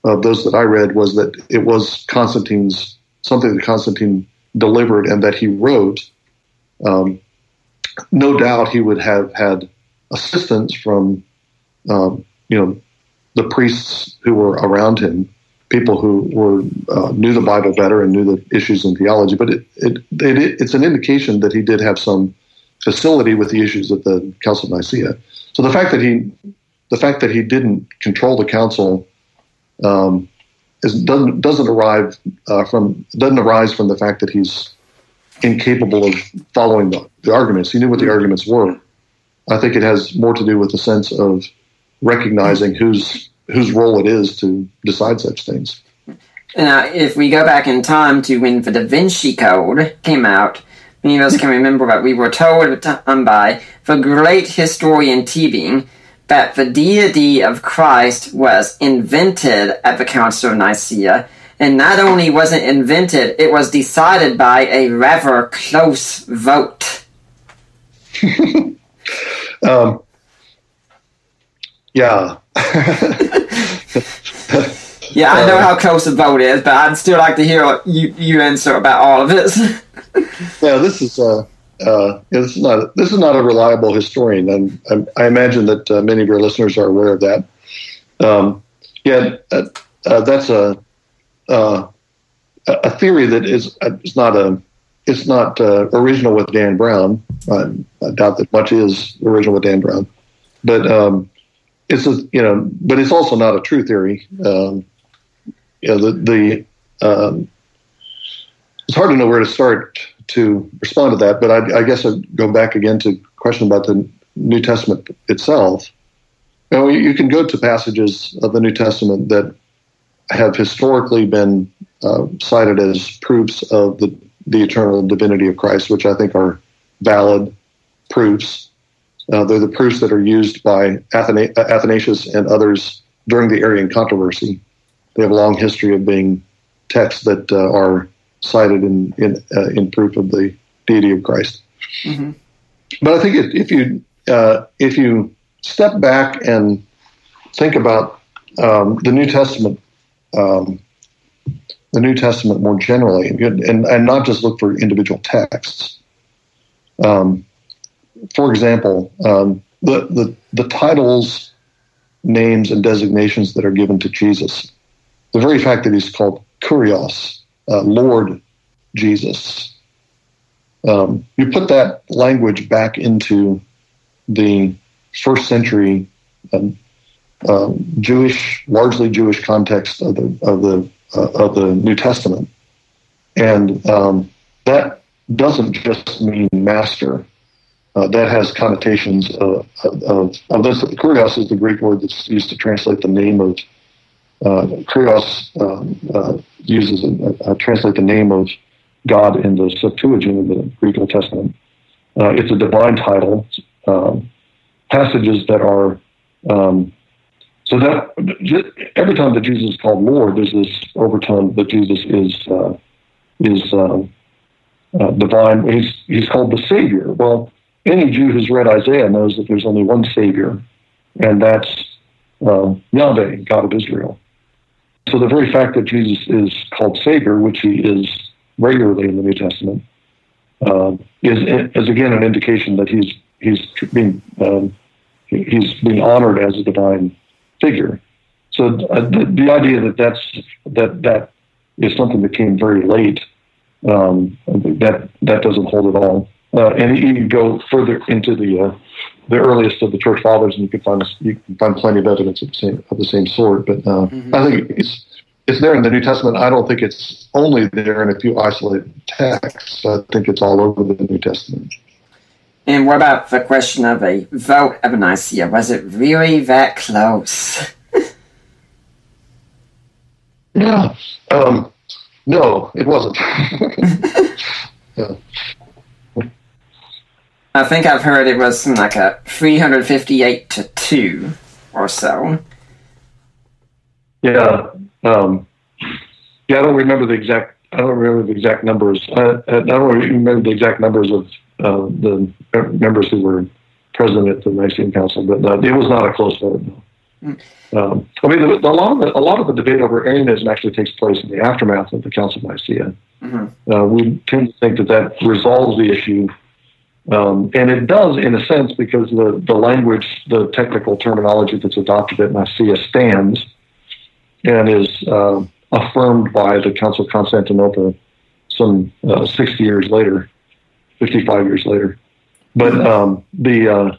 of those that I read was that it was Constantine's something that Constantine delivered and that he wrote. Um, no doubt he would have had assistance from um, you know the priests who were around him people who were uh, knew the Bible better and knew the issues in theology. But it, it, it, it's an indication that he did have some facility with the issues at the Council of Nicaea. So the fact that he the fact that he didn't control the council um, is, doesn't doesn't arrive uh, from doesn't arise from the fact that he's incapable of following the, the arguments. He knew what the arguments were. I think it has more to do with the sense of recognizing who's whose role it is to decide such things. Now, if we go back in time to when the Da Vinci Code came out, many of us can remember that we were told by the great historian Teabing that the deity of Christ was invented at the Council of Nicaea, and not only was it invented, it was decided by a rather close vote. [laughs] um, yeah. [laughs] yeah, I know uh, how close the vote is, but I'd still like to hear you you answer about all of this. [laughs] yeah, this is uh, uh, this is not this is not a reliable historian, and I, I imagine that uh, many of your listeners are aware of that. Um, yeah, uh, uh that's a uh, a theory that is is not a it's not original with Dan Brown. I, I, doubt that much is original with Dan Brown, but um, it's a you know, but it's also not a true theory. Um, you know, the the um, it's hard to know where to start to respond to that. But I, I guess I'd go back again to question about the New Testament itself. You, know, you can go to passages of the New Testament that have historically been uh, cited as proofs of the, the eternal divinity of Christ, which I think are valid proofs. Uh, they're the proofs that are used by Athena- Athanasius and others during the Arian controversy. They have a long history of being texts that uh, are cited in in, uh, in proof of the deity of Christ. Mm-hmm. But I think if, if you uh, if you step back and think about um, the New Testament, um, the New Testament more generally, and, and not just look for individual texts. Um, for example, um, the, the, the titles, names, and designations that are given to Jesus, the very fact that he's called Kurios, uh, Lord Jesus, um, you put that language back into the first century um, uh, Jewish, largely Jewish context of the of the uh, of the New Testament, and um, that doesn't just mean master uh, that has connotations of, of, of this. Kurios is the Greek word that's used to translate the name of. Uh, Kurios um, uh, uses a, translate the name of God in the Septuagint of the Greek Old Testament. Uh, it's a divine title. Um, passages that are um, so that every time that Jesus is called Lord, there's this overtone that Jesus is uh, is um, uh, divine. He's he's called the Savior. Well, any Jew who's read Isaiah knows that there's only one Savior, and that's uh, Yahweh, God of Israel. So the very fact that Jesus is called Savior, which he is regularly in the New Testament uh, is is again an indication that he's he's being um, he's being honored as a divine figure. So uh, the, the, idea that that's that that is something that came very late um, that that doesn't hold at all. Uh, and you can go further into the uh, the earliest of the church fathers, and you can find you can find plenty of evidence of the same of the same sort. But uh, mm-hmm. I think it's it's there in the New Testament. I don't think it's only there in a few isolated texts. I think it's all over the New Testament. And what about the question of a vote of Nicaea? Was it really that close? [laughs] yeah. Um, no, it wasn't. [laughs] yeah. I think I've heard it was like a 358 to 2 or so. Yeah. Um, yeah, I don't remember the exact. I don't remember the exact numbers. I, I don't remember the exact numbers of uh, the members who were present at the Nicene Council, but uh, it was not a close vote. Mm. Um, I mean, the, the, a, lot of the, a lot of the debate over Arianism actually takes place in the aftermath of the Council of Nicaea. Mm-hmm. Uh, we tend to think that that resolves the issue, um, and it does in a sense because the, the language, the technical terminology that's adopted at Nicaea stands and is uh, affirmed by the Council of Constantinople some uh, 60 years later, 55 years later. But um, the uh,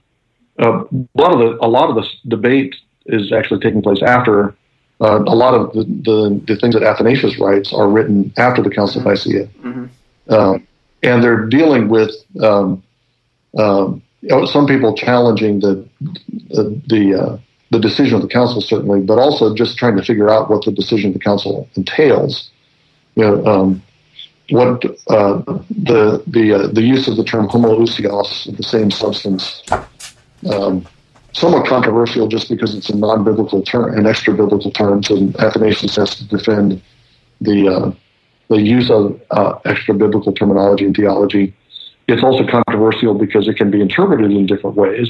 uh, a lot of the a lot of the debate is actually taking place after. Uh, a lot of the, the, the, things that Athanasius writes are written after the Council of Nicaea, mm-hmm. Um, and they're dealing with um, um, some people challenging the the, the uh, the decision of the council, certainly, but also just trying to figure out what the decision of the council entails. You know, um, what uh, the the uh, the use of the term homoousios, the same substance, um, somewhat controversial just because it's a non-biblical term, an extra-biblical term, so Athanasius has to defend the uh, the use of uh, extra-biblical terminology in theology. It's also controversial because it can be interpreted in different ways.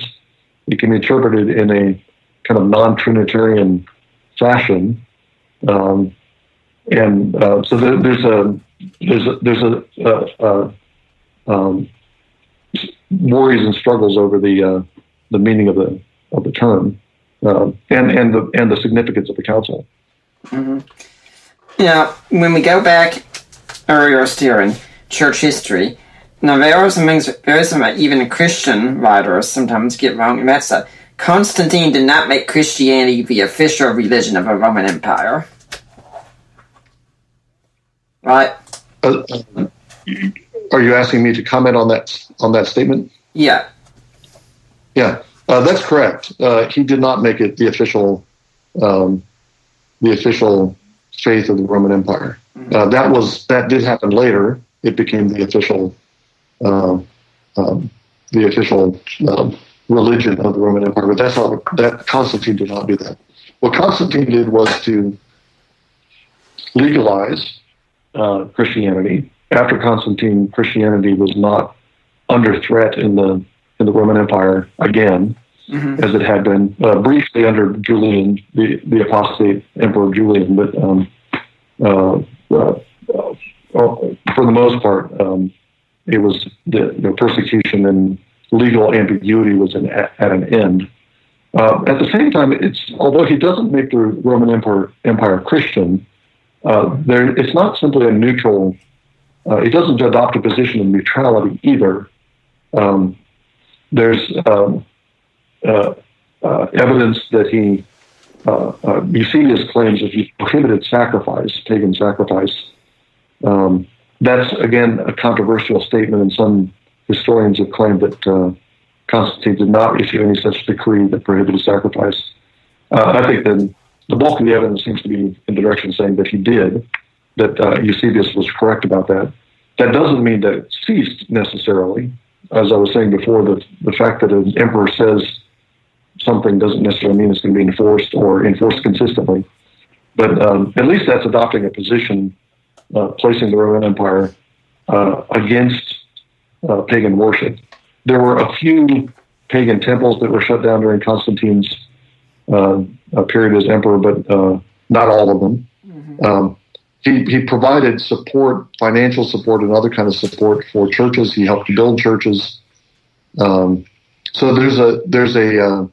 It can be interpreted in a kind of non-Trinitarian fashion. Um, and uh, so there, there's a there's a, there's a, um, worries and struggles over the uh, the meaning of the of the term uh, and and the and the significance of the council. Mm-hmm. Now, when we go back earlier still in church history, now there are some things, there are some even Christian writers sometimes get wrong, and that's that Constantine did not make Christianity the official religion of the Roman Empire. Right? Uh, are you asking me to comment on that on that statement? Yeah. Yeah, uh, that's correct. Uh, he did not make it the official um, the official faith of the Roman Empire. Mm-hmm. Uh, that was that did happen later. It became the official uh, um, the official um, religion of the Roman Empire. But that's not that Constantine did not do that. What Constantine did was to legalize uh, Christianity. After Constantine, Christianity was not under threat in the in the Roman Empire again, mm-hmm. as it had been uh, briefly under Julian, the, the apostate Emperor Julian, but um, uh, uh, uh for the most part, um, it was the, the persecution and legal ambiguity was at, an end. Uh, at the same time, it's although he doesn't make the Roman Empire, Empire Christian, uh, there it's not simply a neutral. Uh, it doesn't adopt a position of neutrality either. Um, there's um, uh, uh, evidence that he uh, Eusebius claims that he prohibited sacrifice, pagan sacrifice. Um, that's again a controversial statement, and some historians have claimed that uh, Constantine did not issue any such decree that prohibited sacrifice. Uh, I think that the bulk of the evidence seems to be in the direction of saying that he did, that uh, Eusebius was correct about that. That doesn't mean that it ceased necessarily. As I was saying before, the, the fact that an emperor says something doesn't necessarily mean it's going to be enforced or enforced consistently. But um, at least that's adopting a position, uh, placing the Roman Empire uh, against uh, pagan worship. There were a few pagan temples that were shut down during Constantine's uh, period as emperor, but uh, not all of them. Mm-hmm. Um, he, he provided support, financial support, and other kind of support for churches. He helped build churches. Um, so there's a there's a uh,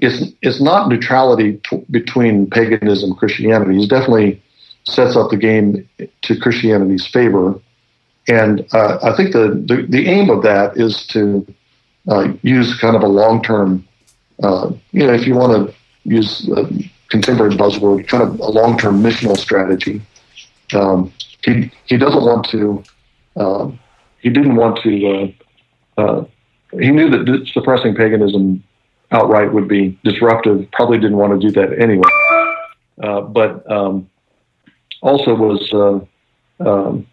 it's it's not neutrality t- between paganism and Christianity. He definitely sets up the game to Christianity's favor, and uh, I think the, the, the aim of that is to uh, use kind of a long term, uh, you know, if you want to use contemporary buzzword, kind of a long term missional strategy. Um, he he doesn't want to. Um, he didn't want to. Uh, uh, he knew that suppressing paganism outright would be disruptive. Probably didn't want to do that anyway. Uh, but um, also was, uh, um,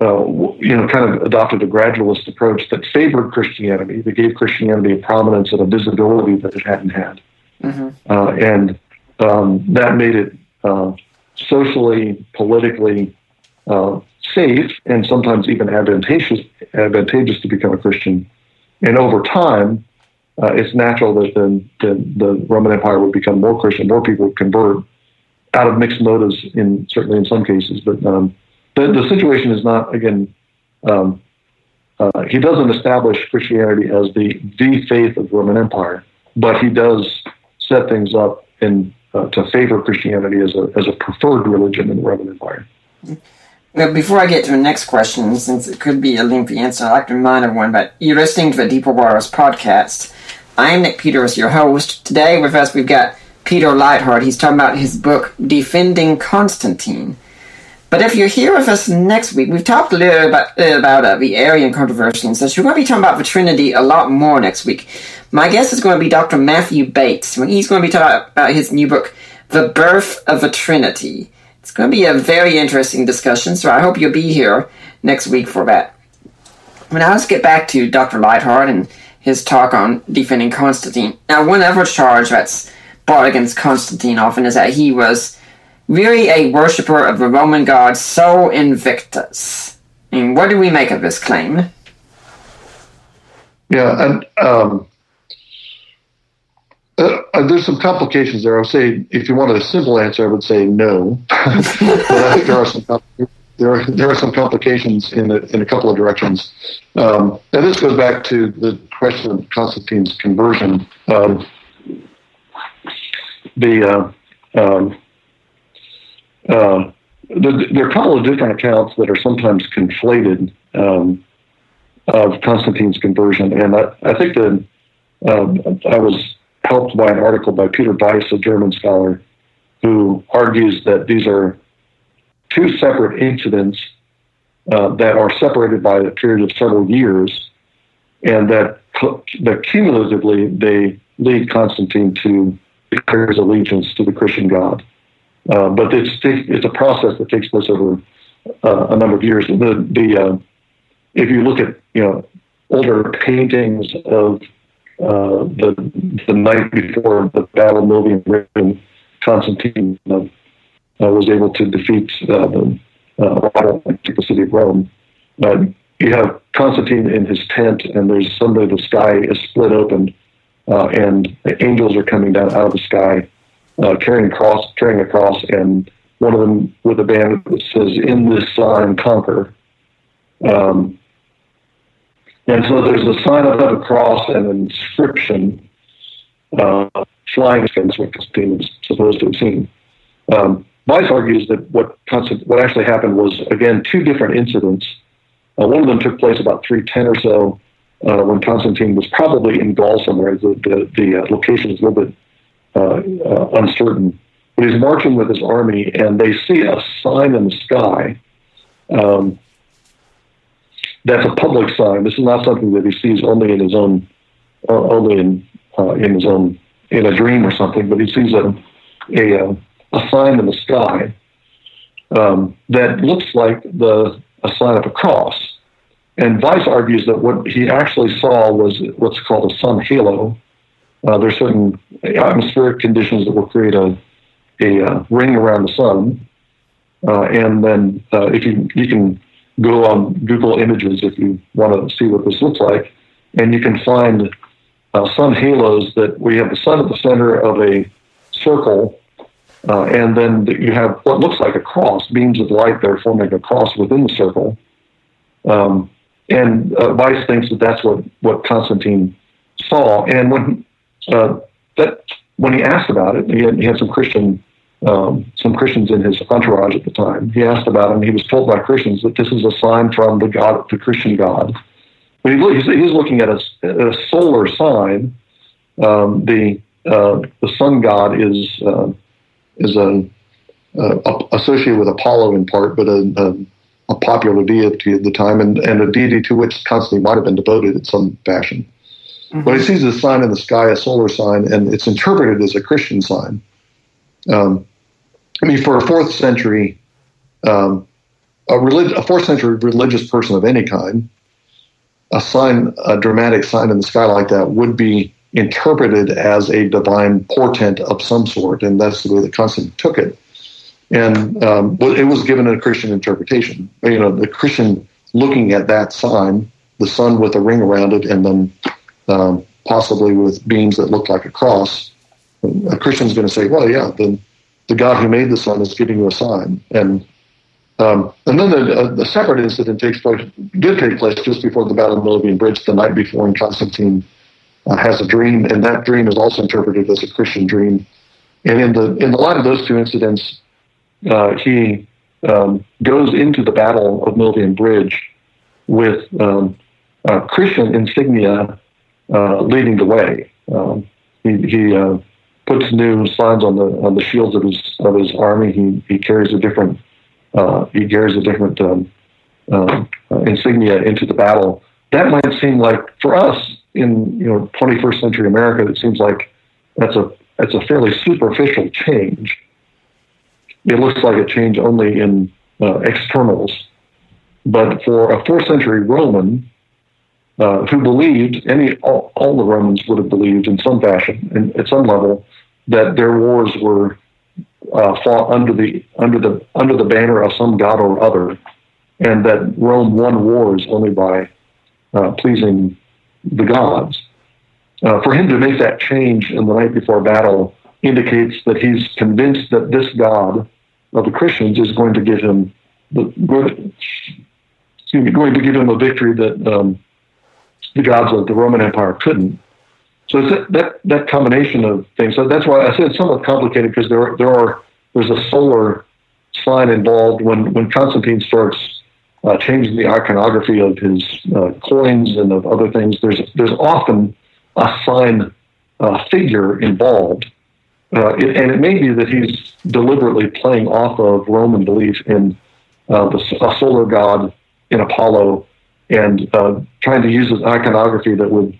uh, you know, kind of adopted a gradualist approach that favored Christianity, that gave Christianity a prominence and a visibility that it hadn't had. Mm-hmm. Uh, and um, that made it uh, socially, politically uh, safe, and sometimes even advantageous, advantageous to become a Christian. And over time, uh, it's natural that the, the, the, Roman Empire would become more Christian, more people would convert out of mixed motives, in certainly in some cases. But um, the, the situation is not again. Um, uh, he doesn't establish Christianity as the the faith of the Roman Empire, but he does set things up in uh, to favor Christianity as a as a preferred religion in the Roman Empire. Well, before I get to the next question, since it could be a lengthy answer, I'd like to remind everyone that you're listening to the Deeper Waters podcast. I am Nick Peters, your host. Today with us, we've got Peter Leithart. He's talking about his book, Defending Constantine. But if you're here with us next week, we've talked a little about, about uh, the Arian controversy and such. We're going to be talking about the Trinity a lot more next week. My guest is going to be Dr. Matthew Bates, when he's going to be talking about his new book, The Birth of the Trinity. It's going to be a very interesting discussion, so I hope you'll be here next week for that. Now let's get back to Dr. Leithart and his talk on defending Constantine. Now, one other charge that's brought against Constantine often is that he was really a worshipper of the Roman god Sol Invictus. I mean, what do we make of this claim? Yeah, and um, uh, uh there's some complications there. I would say, if you wanted a simple answer, I would say no. [laughs] but I think there are some there are there are some complications in a, in a couple of directions. Um, and this goes back to the question of Constantine's conversion. Um, the uh, um, uh, the, there are a couple of different accounts that are sometimes conflated um, of Constantine's conversion, and I, I think that um, I was helped by an article by Peter Weiss, a German scholar, who argues that these are two separate incidents uh, that are separated by a period of several years, and that, that cumulatively they lead Constantine to declare his allegiance to the Christian God. Uh, but it's, it's a process that takes place over uh, a number of years. The, the, uh, if you look at you know older paintings of uh, the, the night before the Battle of Milvian, Constantine uh, was able to defeat uh, the, the city of Rome. you have Constantine in his tent, and there's suddenly the sky is split open, uh, and angels are coming down out of the sky, uh, carrying cross, carrying a cross, and one of them with a banner that says, "In this sign, conquer." Um, and so there's a sign above a cross and an inscription uh, flying against what Constantine was supposed to have seen. Um, Weiss argues that what what actually happened was again two different incidents. Uh, one of them took place about 310 or so uh, when Constantine was probably in Gaul somewhere. The the, the uh, location is a little bit uh, uh, uncertain. But he's marching with his army, and they see a sign in the sky. Um, that's a public sign. This is not something that he sees only in his own, only in in his own in a dream or something. But he sees a a a sign in the sky um, that looks like the a sign of a cross. And Weiss argues that what he actually saw was what's called a sun halo. Uh, there's certain atmospheric conditions that will create a, a uh, ring around the sun. Uh, and then uh, if you, you can go on Google Images if you want to see what this looks like, and you can find uh, sun halos that we have the sun at the center of a circle Uh, and then you have what looks like a cross, beams of light there forming a cross within the circle. Um, and uh, Weiss thinks that that's what, what Constantine saw. And when uh, that when he asked about it, he had, he had some Christian um, some Christians in his entourage at the time. He asked about it, and he was told by Christians that this is a sign from the God, the Christian God. But he's, he's looking at a, a solar sign. Um, the uh, the sun god is uh, is a, uh, associated with Apollo in part, but a, a, a, popular deity at the time, and, and a deity to which Constantine might have been devoted in some fashion. Mm-hmm. But he sees this sign in the sky, a solar sign, and it's interpreted as a Christian sign. Um, I mean, for a fourth century, um, a, relig- a fourth century religious person of any kind, a sign, a dramatic sign in the sky like that would be interpreted as a divine portent of some sort, and that's the way that Constantine took it. And um, it was given a Christian interpretation. You know, the Christian looking at that sign, the sun with a ring around it, and then um, possibly with beams that look like a cross, a Christian's going to say, "Well, yeah, then the God who made the sun is giving you a sign." And um, and then the, the, separate incident takes place, did take place just before the Battle of the Milvian Bridge, the night before, and Constantine uh, has a dream, and that dream is also interpreted as a Christian dream. And in the in the light of those two incidents, uh, he um, goes into the Battle of Milvian Bridge with um, Christian insignia uh, leading the way. Um, he, he uh, puts new signs on the on the shields of his of his army. He he carries a different uh, he carries a different um, uh, insignia into the battle. That might seem like for us in you know 21st century America, it seems like that's a that's a fairly superficial change. It looks like a change only in uh, externals, but for a fourth century Roman uh, who believed any all, all, the Romans would have believed in some fashion and at some level that their wars were uh, fought under the under the under the banner of some god or other, and that Rome won wars only by uh, pleasing the gods. Uh, for him to make that change in the night before battle indicates that he's convinced that this God of the Christians is going to give him the going to give him a victory that um, the gods of the Roman Empire couldn't. So it's that that combination of things. So that's why I said it's somewhat complicated because there there are there's a solar sign involved when when Constantine starts uh, changing the iconography of his uh, coins and of other things. There's there's often a sign uh, figure involved, uh, it, and it may be that he's deliberately playing off of Roman belief in uh, the, a solar god in Apollo, and uh, trying to use his iconography that would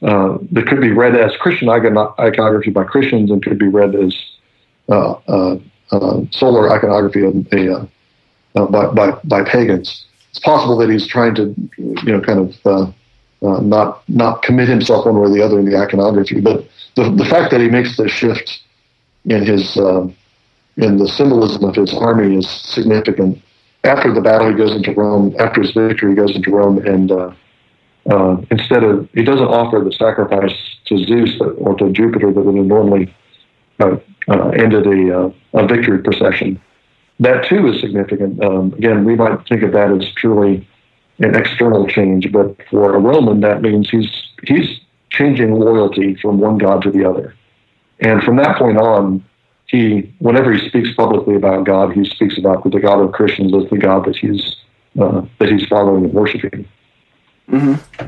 that could be read as Christian iconography by Christians and could be read as solar iconography of uh, by, by, by pagans. It's possible that he's trying to, you know, kind of uh, uh, not not commit himself one way or the other in the iconography. But the, the fact that he makes this shift in his uh, in the symbolism of his army is significant. After the battle, he goes into Rome. After his victory, he goes into Rome, and uh, uh, instead of he doesn't offer the sacrifice to Zeus or to Jupiter that would normally uh, uh, ended a, uh, a victory procession that too is significant. Um, again, we might think of that as purely an external change, but for a Roman, that means he's he's changing loyalty from one god to the other. And from that point on, he whenever he speaks publicly about God, he speaks about the God of Christians as the God that he's uh, that he's following and worshiping. Mm-hmm.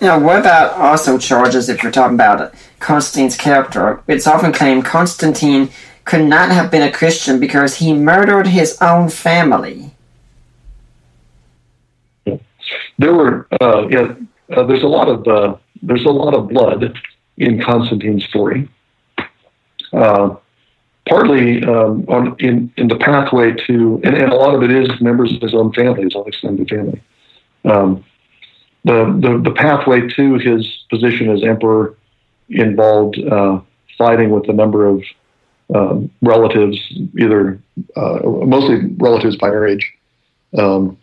Now, what about also charges if you're talking about Constantine's character? It's often claimed Constantine could not have been a Christian because he murdered his own family. There were, uh, yeah, uh, there's a lot of uh, there's a lot of blood in Constantine's story. Uh, partly um, on, in in the pathway to, and, and, a lot of it is members of his own family, his own extended family. Um, the, the the pathway to his position as emperor involved uh, fighting with a number of um, relatives, either uh, mostly relatives by marriage, um,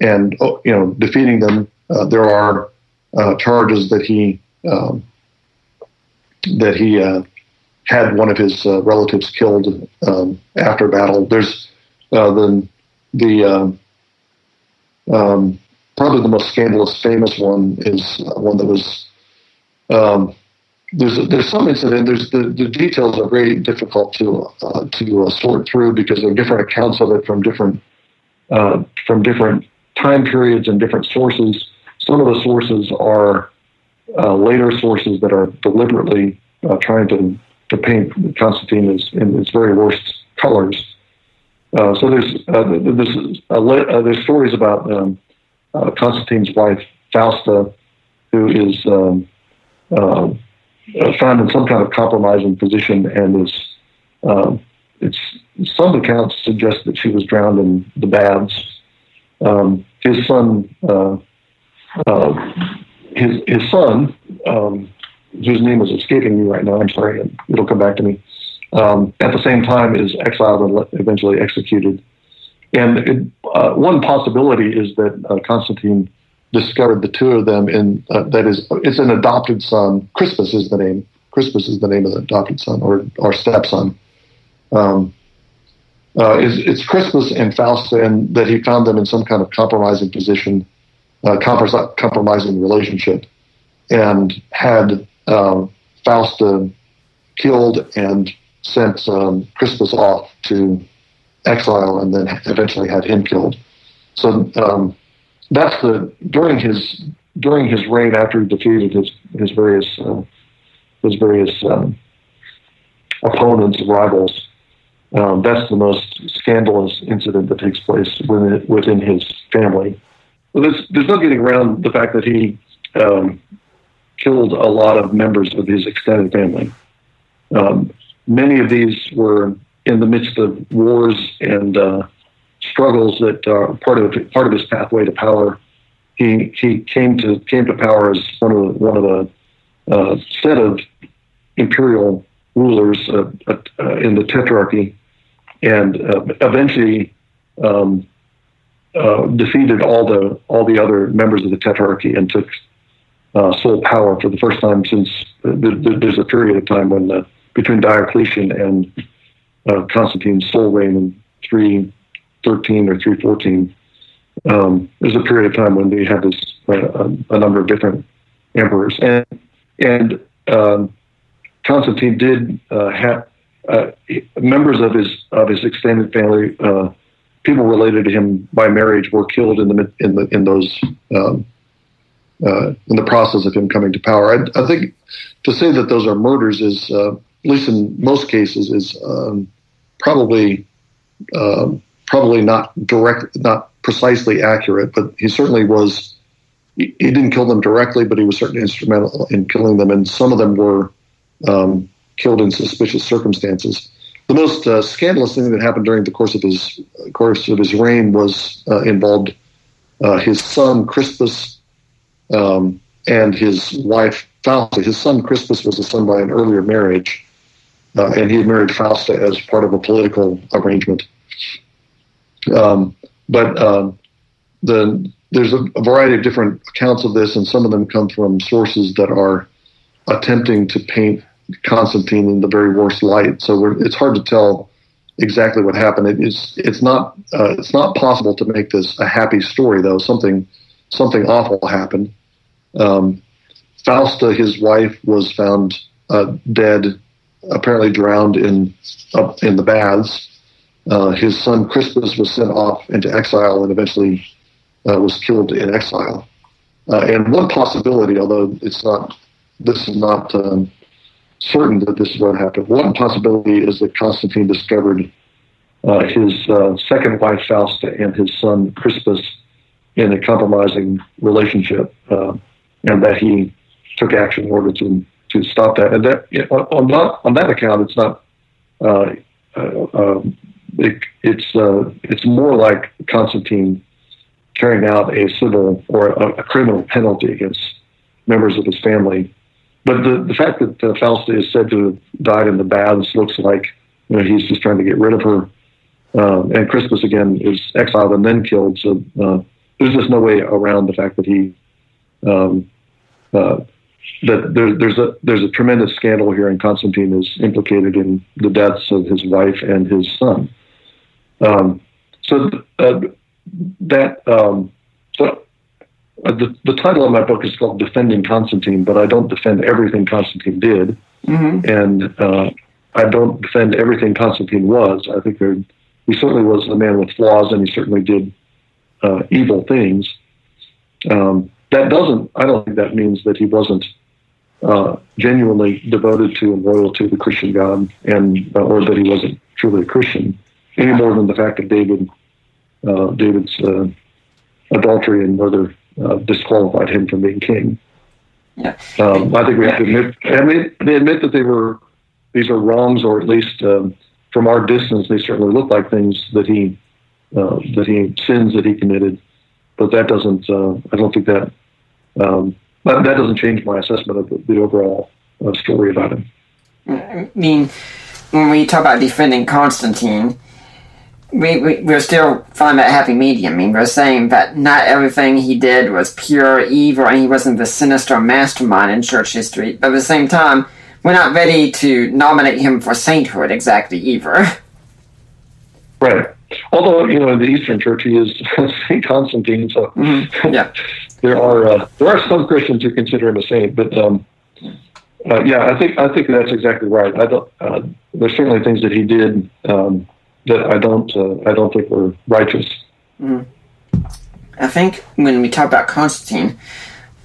and oh, you know defeating them. Uh, there are uh, charges that he um, that he uh, had one of his uh, relatives killed um, after battle. There's uh, the the um, um, probably the most scandalous, famous one is one that was. Um, there's there's some incident. There's the, the details are very difficult to uh, to uh, sort through because there are different accounts of it from different uh, from different time periods and different sources. Some of the sources are uh, later sources that are deliberately uh, trying to to paint Constantine as, in its very worst colors. Uh, so there's there's there's stories about um, Constantine's wife Fausta, who is um, found in some kind of compromising position and is um, it's some accounts suggest that she was drowned in the baths. Um, his son, uh, uh, his his son, um, whose name is escaping me right now. I'm sorry, it'll come back to me. Um, at the same time, is exiled and eventually executed. And it, uh, one possibility is that uh, Constantine discovered the two of them in uh, that is it's an adopted son. Crispus is the name. Crispus is the name of the adopted son or or stepson. Um, uh, it's, it's Crispus and Fausta, and that he found them in some kind of compromising position, uh, compromising relationship, and had um, Fausta killed and sent um, Crispus off to exile, and then eventually had him killed. So um, that's the during his during his reign after he defeated his his various uh, his various um, opponents rivals. Um, that's the most scandalous incident that takes place within, within his family. Well, there's, there's no getting around the fact that he um, killed a lot of members of his extended family. Um, many of these were in the midst of wars and uh, struggles that are part of part of his pathway to power. He he came to came to power as one of the, one of the uh, set of imperial rulers uh, uh, in the Tetrarchy, and uh, eventually um, uh, defeated all the all the other members of the Tetrarchy and took uh, sole power for the first time since there's a period of time when between Diocletian and Constantine's sole reign in 313 or 314, um, there's a period of time when they had this uh, a, number of different emperors, and and um, Constantine did uh, have uh, members of his of his extended family, uh, people related to him by marriage, were killed in the in the in those. Um, uh, in the process of him coming to power, I, I, think to say that those are murders is, uh, at least in most cases, is um, probably um, probably not direct, not precisely accurate, but he certainly was. He, he didn't kill them directly, but he was certainly instrumental in killing them, and some of them were um, killed in suspicious circumstances. The most uh, scandalous thing that happened during the course of his course of his reign was uh, involved uh, his son Crispus um, and his wife Fausta. His son Crispus was a son by an earlier marriage, uh, and he had married Fausta as part of a political arrangement. Um, but um, the, there's a, a, variety of different accounts of this, and some of them come from sources that are attempting to paint Constantine in the very worst light. So it's hard to tell exactly what happened. It is it's not uh, it's not possible to make this a happy story though. Something something awful happened. Um, Fausta, his wife, was found uh, dead, apparently drowned in in the baths. Uh, his son Crispus was sent off into exile and eventually uh, was killed in exile. Uh, and one possibility, although it's not, this is not um, certain that this is what happened. One possibility is that Constantine discovered uh, his uh, second wife Fausta and his son Crispus in a compromising relationship, and that he took action in order to to stop that. And that on that on that account, it's not. Uh, um, it, it's uh, it's more like Constantine carrying out a civil or a, a, criminal penalty against members of his family. But the, the fact that uh, Fausta is said to have died in the baths looks like you know, he's just trying to get rid of her. Um, and Crispus again is exiled and then killed. So uh, there's just no way around the fact that he um, uh, that there, there's a there's a tremendous scandal here, and Constantine is implicated in the deaths of his wife and his son. Um, so uh, that um, so uh, the the title of my book is called "Defending Constantine," but I don't defend everything Constantine did, mm-hmm. and uh, I don't defend everything Constantine was. I think there, he certainly was a man with flaws, and he certainly did uh, evil things. Um, that doesn't. I don't think that means that he wasn't uh, genuinely devoted to and loyal to the Christian God, and uh, or that he wasn't truly a Christian, any more than the fact that David, uh, David's uh, adultery and murder uh, disqualified him from being king. Yeah. Um, I think we have to admit. I mean, they admit that they were these are wrongs, or at least um, from our distance, they certainly look like things that he uh, that he sins that he committed. But that doesn't. I don't think that. Um, but that doesn't change my assessment of the, the overall uh, story about him. I mean, when we talk about defending Constantine, we, we, we're still finding that happy medium. I mean, we're saying that not everything he did was pure evil and he wasn't the sinister mastermind in church history, but at the same time, we're not ready to nominate him for sainthood exactly either. Right. Although, you know, in the Eastern Church, he is [laughs] St. Constantine, so mm-hmm. yeah [laughs] there are uh, there are some Christians who consider him a saint, but um, uh, yeah, I think I think that's exactly right. I don't. Uh, there's certainly things that he did um, that I don't uh, I don't think were righteous. Mm. I think when we talk about Constantine,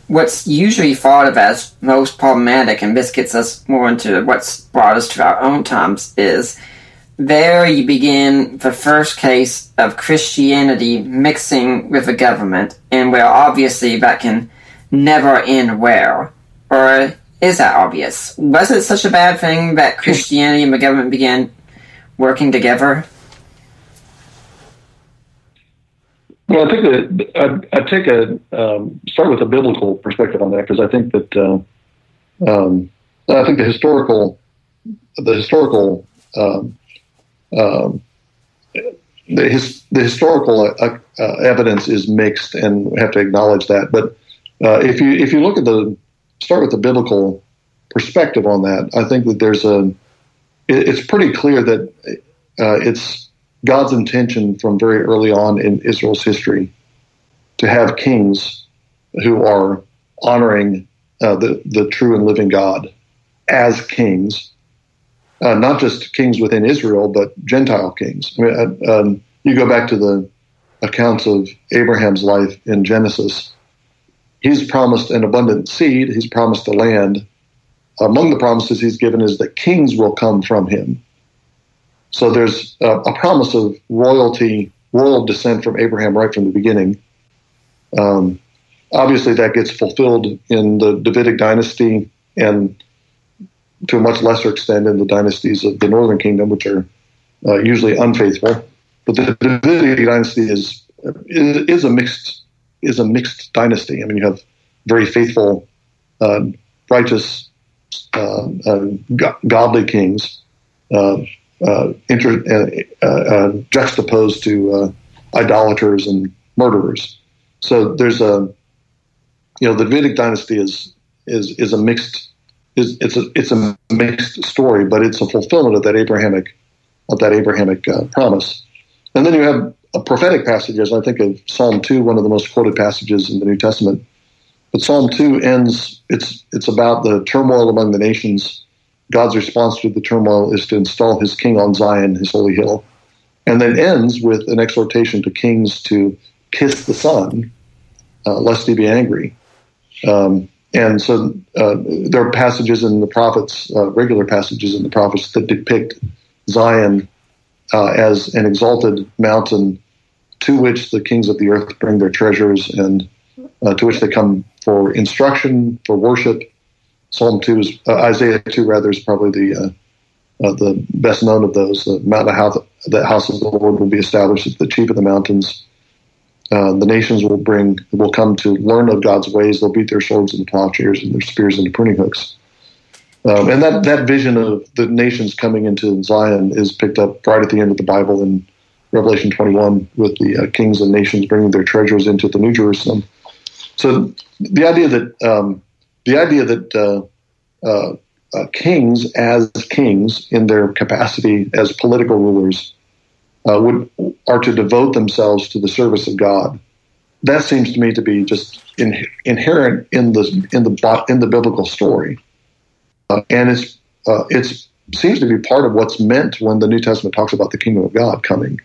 what's usually thought of as most problematic, and this gets us more into what's brought us to our own times, is there you begin the first case of Christianity mixing with the government, and where obviously that can never end well. Or is that obvious? Was it such a bad thing that Christianity and the government began working together? Well, I think that I, I take a um, start with a biblical perspective on that because I think that uh, um, I think the historical the historical um, um, the, his, the historical uh, uh, evidence is mixed, and we have to acknowledge that. But uh, if you if you look at the start with the biblical perspective on that, I think that there's a it's pretty clear that uh, it's God's intention from very early on in Israel's history to have kings who are honoring uh, the the true and living God as kings uh, not just kings within Israel, but Gentile kings. I mean, uh, um, you go back to the accounts of Abraham's life in Genesis. He's promised an abundant seed. He's promised a land. Among the promises he's given is that kings will come from him. So there's a, a promise of royalty, royal descent from Abraham right from the beginning. Um, obviously, that gets fulfilled in the Davidic dynasty and to a much lesser extent in the dynasties of the Northern Kingdom, which are uh, usually unfaithful. But the Davidic dynasty is, is, is a mixed is a mixed dynasty. I mean, you have very faithful, uh, righteous, uh, uh godly kings, uh, inter, juxtaposed to idolaters and murderers. So there's a, you know, the Davidic dynasty is is is a mixed is it's a it's a mixed story, but it's a fulfillment of that Abrahamic of that Abrahamic uh, promise. And then you have a prophetic passages. I think of Psalm two, one of the most quoted passages in the New Testament. But Psalm two ends. It's it's about the turmoil among the nations. God's response to the turmoil is to install His King on Zion, His holy hill, and then ends with an exhortation to kings to kiss the Son, uh, lest He be angry. Um, and so uh, there are passages in the prophets, uh, regular passages in the prophets, that depict Zion uh, as an exalted mountain to which the kings of the earth bring their treasures and uh, to which they come for instruction, for worship. Psalm 2 is, uh, Isaiah 2 rather, is probably the uh, the best known of those. The mountain house, the house of the Lord will be established at the chief of the mountains. Uh, the nations will bring will come to learn of God's ways. They'll beat their swords into plowshares and their spears into pruning hooks. Um, and that that vision of the nations coming into Zion is picked up right at the end of the Bible in Revelation 21 with the uh, kings and nations bringing their treasures into the New Jerusalem. So the idea that um, the idea that uh, uh, uh, kings, as kings in their capacity as political rulers, uh, would are to devote themselves to the service of God. That seems to me to be just in, inherent in the in the in the biblical story, uh, and it's uh, it's seems to be part of what's meant when the New Testament talks about the kingdom of God coming.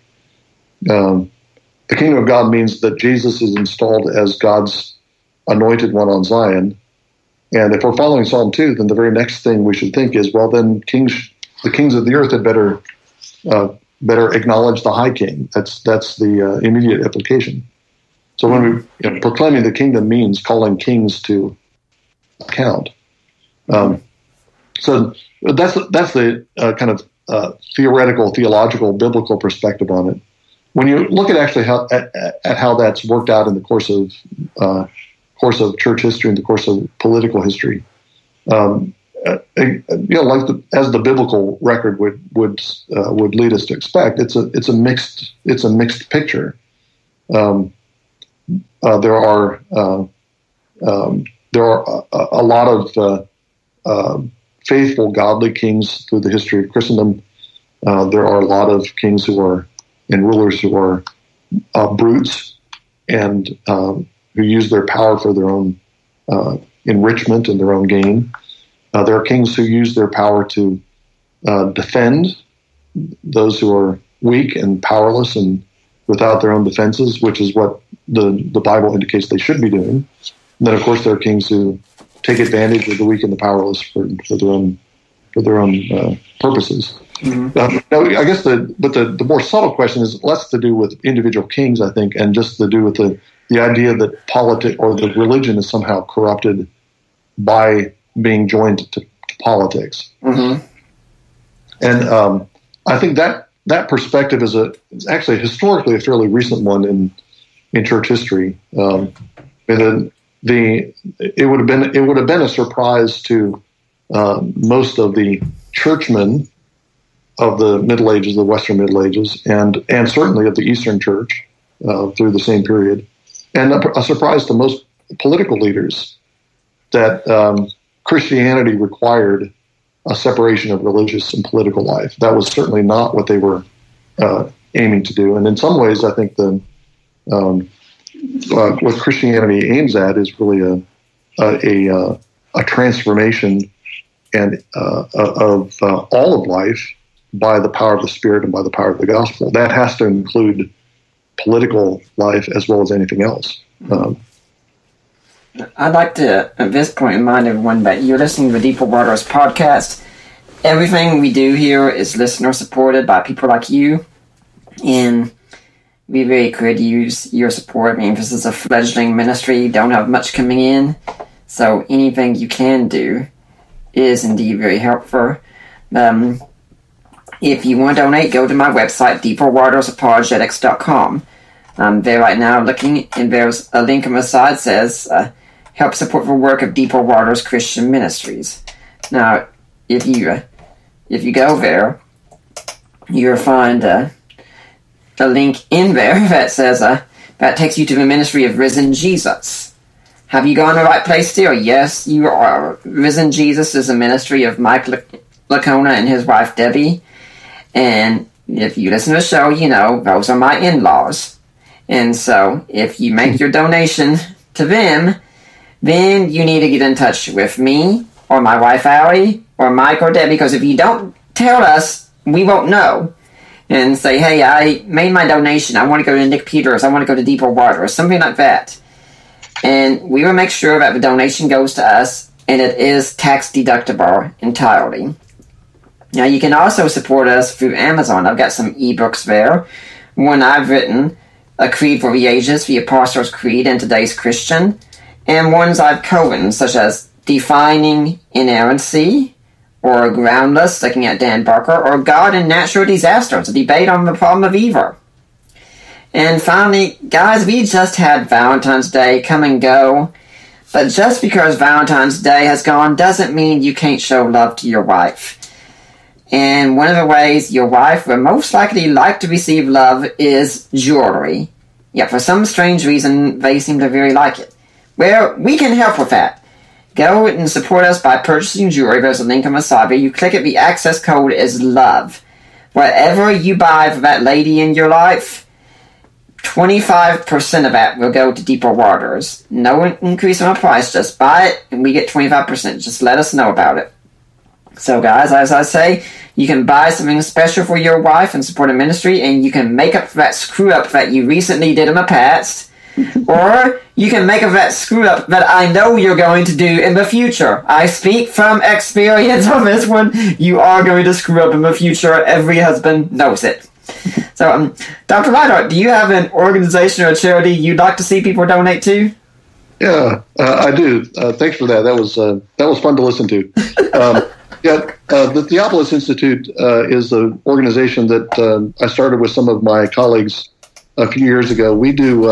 Um, the kingdom of God means that Jesus is installed as God's anointed one on Zion. And if we're following Psalm 2, then the very next thing we should think is, well, then kings, the kings of the earth had better uh, better acknowledge the high king. That's that's the uh, immediate implication. So when we you know, proclaiming the kingdom means calling kings to account. Um, so that's that's the uh, kind of uh, theoretical, theological, biblical perspective on it. When you look at actually how at, at how that's worked out in the course of uh, course of church history, in the course of political history, um, uh, you know, like the, as the biblical record would would uh, would lead us to expect, it's a it's a mixed it's a mixed picture. Um, uh, there are uh, um, there are a, a lot of um, faithful, godly kings through the history of Christendom. Uh, there are a lot of kings who are and rulers who are uh, brutes and um, who use their power for their own uh, enrichment and their own gain. Uh, there are kings who use their power to uh, defend those who are weak and powerless and without their own defenses, which is what the, the Bible indicates they should be doing. And then, of course, there are kings who take advantage of the weak and the powerless for, for their own for their own uh, purposes. Mm-hmm. Uh, now, I guess the but the, the more subtle question is less to do with individual kings, I think, and just to do with the the idea that politics or the religion is somehow corrupted by being joined to, to politics. Mm-hmm. And um, I think that that perspective is a is actually historically a fairly recent one in in church history. Um, and the it would have been it would have been a surprise to uh, most of the churchmen of the Middle Ages, the Western Middle Ages, and and certainly of the Eastern Church uh, through the same period, and a, a, surprise to most political leaders that um, Christianity required a separation of religious and political life. That was certainly not what they were uh, aiming to do, and in some ways, I think the um, uh, what Christianity aims at is really a a, a, uh, a transformation and uh, of uh, all of life by the power of the Spirit and by the power of the gospel. That has to include political life as well as anything else. Um, I'd like to, at this point, remind everyone that you're listening to the Deeper Waters podcast. Everything we do here is listener supported by people like you. And we really could use your support. I mean, this is a fledgling ministry, don't have much coming in, so anything you can do is indeed very helpful. Um, if you want to donate, go to my website, deeperwatersapologetics.com. I'm there right now looking, and there's a link on the side says, uh, help support the work of Deeper Waters Christian Ministries. Now, if you, uh, if you go there, you'll find, uh, a link in there [laughs] that says uh, that takes you to the ministry of risen Jesus. Have you gone the right place still? Yes, you are. Risen Jesus is a ministry of Mike Licona and his wife Debbie. And if you listen to the show, you know those are my in-laws. And so, if you make your donation to them, then you need to get in touch with me or my wife Allie or Mike or Debbie. Because if you don't tell us, we won't know and say, hey, I made my donation. I want to go to Nick Peters. I want to go to Deeper Water or something like that. And we will make sure that the donation goes to us and it is tax deductible entirely. Now, you can also support us through Amazon. I've got some ebooks there. One I've written, A Creed for the Ages, The Apostles' Creed and Today's Christian, and ones I've co-written, such as Defining Inerrancy, or Groundless, looking at Dan Barker, or God and Natural Disasters, a debate on the problem of evil. And finally, guys, we just had Valentine's Day come and go. But just because Valentine's Day has gone doesn't mean you can't show love to your wife. And one of the ways your wife will most likely like to receive love is jewelry. Yet for some strange reason, they seem to very like it. Well, we can help with that. Go and support us by purchasing jewelry. There's a link on side. You click it, the access code is love. Whatever you buy for that lady in your life, 25% of that will go to deeper waters. No increase in the price, just buy it and we get 25%. Just let us know about it. So, guys, as I say, you can buy something special for your wife and support a ministry, and you can make up for that screw up that you recently did in the past [laughs] or you can make a that screw up that I know you're going to do in the future. I speak from experience on this one. You are going to screw up in the future. Every husband knows it. [laughs] So, um, Dr. Leithart, do you have an organization or a charity you'd like to see people donate to? Yeah, uh, I do. Uh, thanks for that. That was uh, that was fun to listen to. [laughs] Um, yeah, uh, the Theopolis Institute uh, is an organization that uh, I started with some of my colleagues a few years ago. We do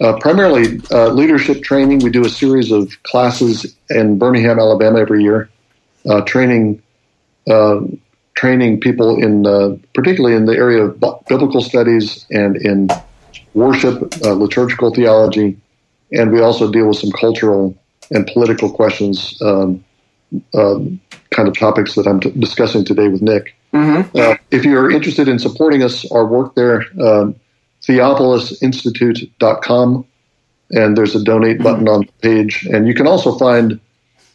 uh, primarily uh, leadership training. We do a series of classes in Birmingham, Alabama, every year, uh, training uh, training people in uh, particularly in the area of biblical studies and in worship, uh, liturgical theology, and we also deal with some cultural and political questions, um, kind of topics that I'm t- discussing today with Nick. Mm-hmm. if you're interested in supporting us, our work there. Um, theopolisinstitute.com, and there's a donate button on the page. And you can also find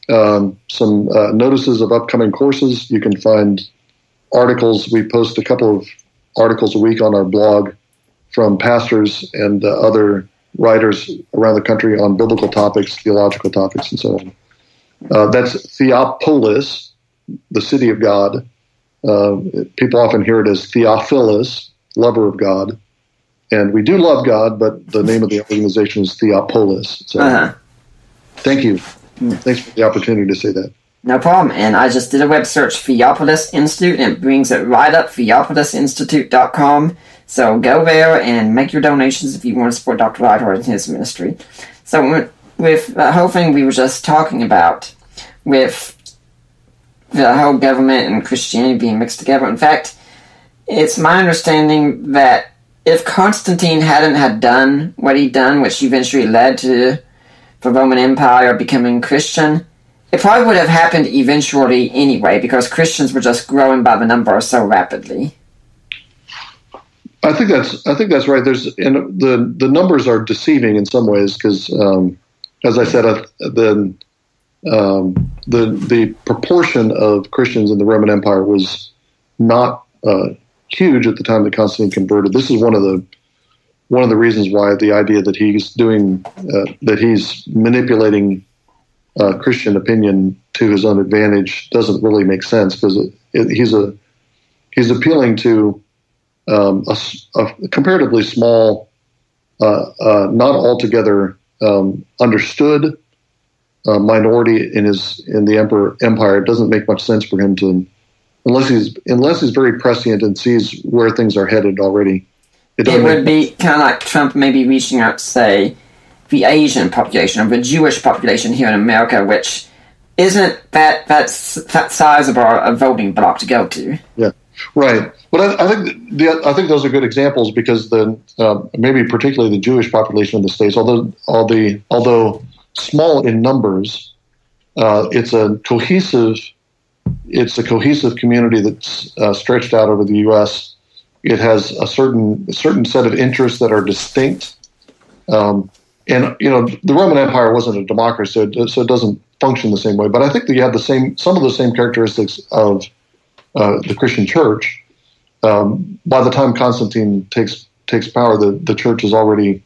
um, some uh, notices of upcoming courses. You can find articles. We post a couple of articles a week on our blog from pastors and uh, other writers around the country on biblical topics, theological topics, and so on. Uh, that's Theopolis, the city of God. Uh, people often hear it as Theophilus, lover of God and we do love God, but the name of the organization is Theopolis. So, uh-huh. thank you. Thanks for the opportunity to say that. No problem. And I just did a web search, Theopolis Institute, and it brings it right up, theopolisinstitute.com. So go there and make your donations if you want to support Dr. Leithart and his ministry. So with the whole thing we were just talking about, with the whole government and Christianity being mixed together, in fact, it's my understanding that if Constantine hadn't had done what he'd done, which eventually led to the Roman Empire becoming Christian, it probably would have happened eventually anyway, because Christians were just growing by the number so rapidly. I think that's I think that's right. There's and the the numbers are deceiving in some ways because, um, as I said, uh, the um, the the proportion of Christians in the Roman Empire was not uh, huge at the time that Constantine converted. This is one of the one of the reasons why the idea that he's doing uh, that he's manipulating uh, Christian opinion to his own advantage doesn't really make sense because he's a he's appealing to um, a, a, comparatively small, uh, uh not altogether um, understood uh, minority in his in the emperor empire. It doesn't make much sense for him to unless he's unless he's very prescient and sees where things are headed already. It, it would be kind of like Trump maybe reaching out to say the Asian population or the Jewish population here in America, which isn't that that's that sizable a voting block to go to. Yeah, right. But I, I think the, I think those are good examples because the uh, maybe particularly the Jewish population of the states, although all the although small in numbers, uh, it's a cohesive it's a cohesive community that's uh, stretched out over the U.S. It has a certain a certain set of interests that are distinct, um, and you know the Roman Empire wasn't a democracy, so it, so it doesn't function the same way. But I think that you have the same some of the same characteristics of uh, the Christian Church. Um, by the time Constantine takes takes power, the, the church is already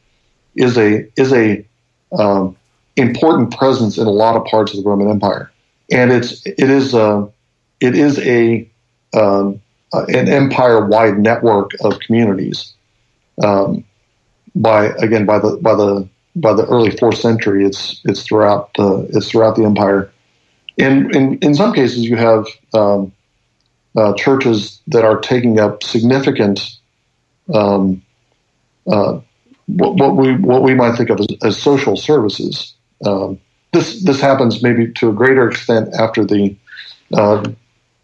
is a is a um, important presence in a lot of parts of the Roman Empire and it's it is a it is a um, an empire wide network of communities. Um, by again by the by the by the early fourth century, it's it's throughout uh, it's throughout the empire. and in in some cases, you have um, uh, churches that are taking up significant um, uh, what, what, we what we might think of as, as social services. Um, this this happens maybe to a greater extent after the uh,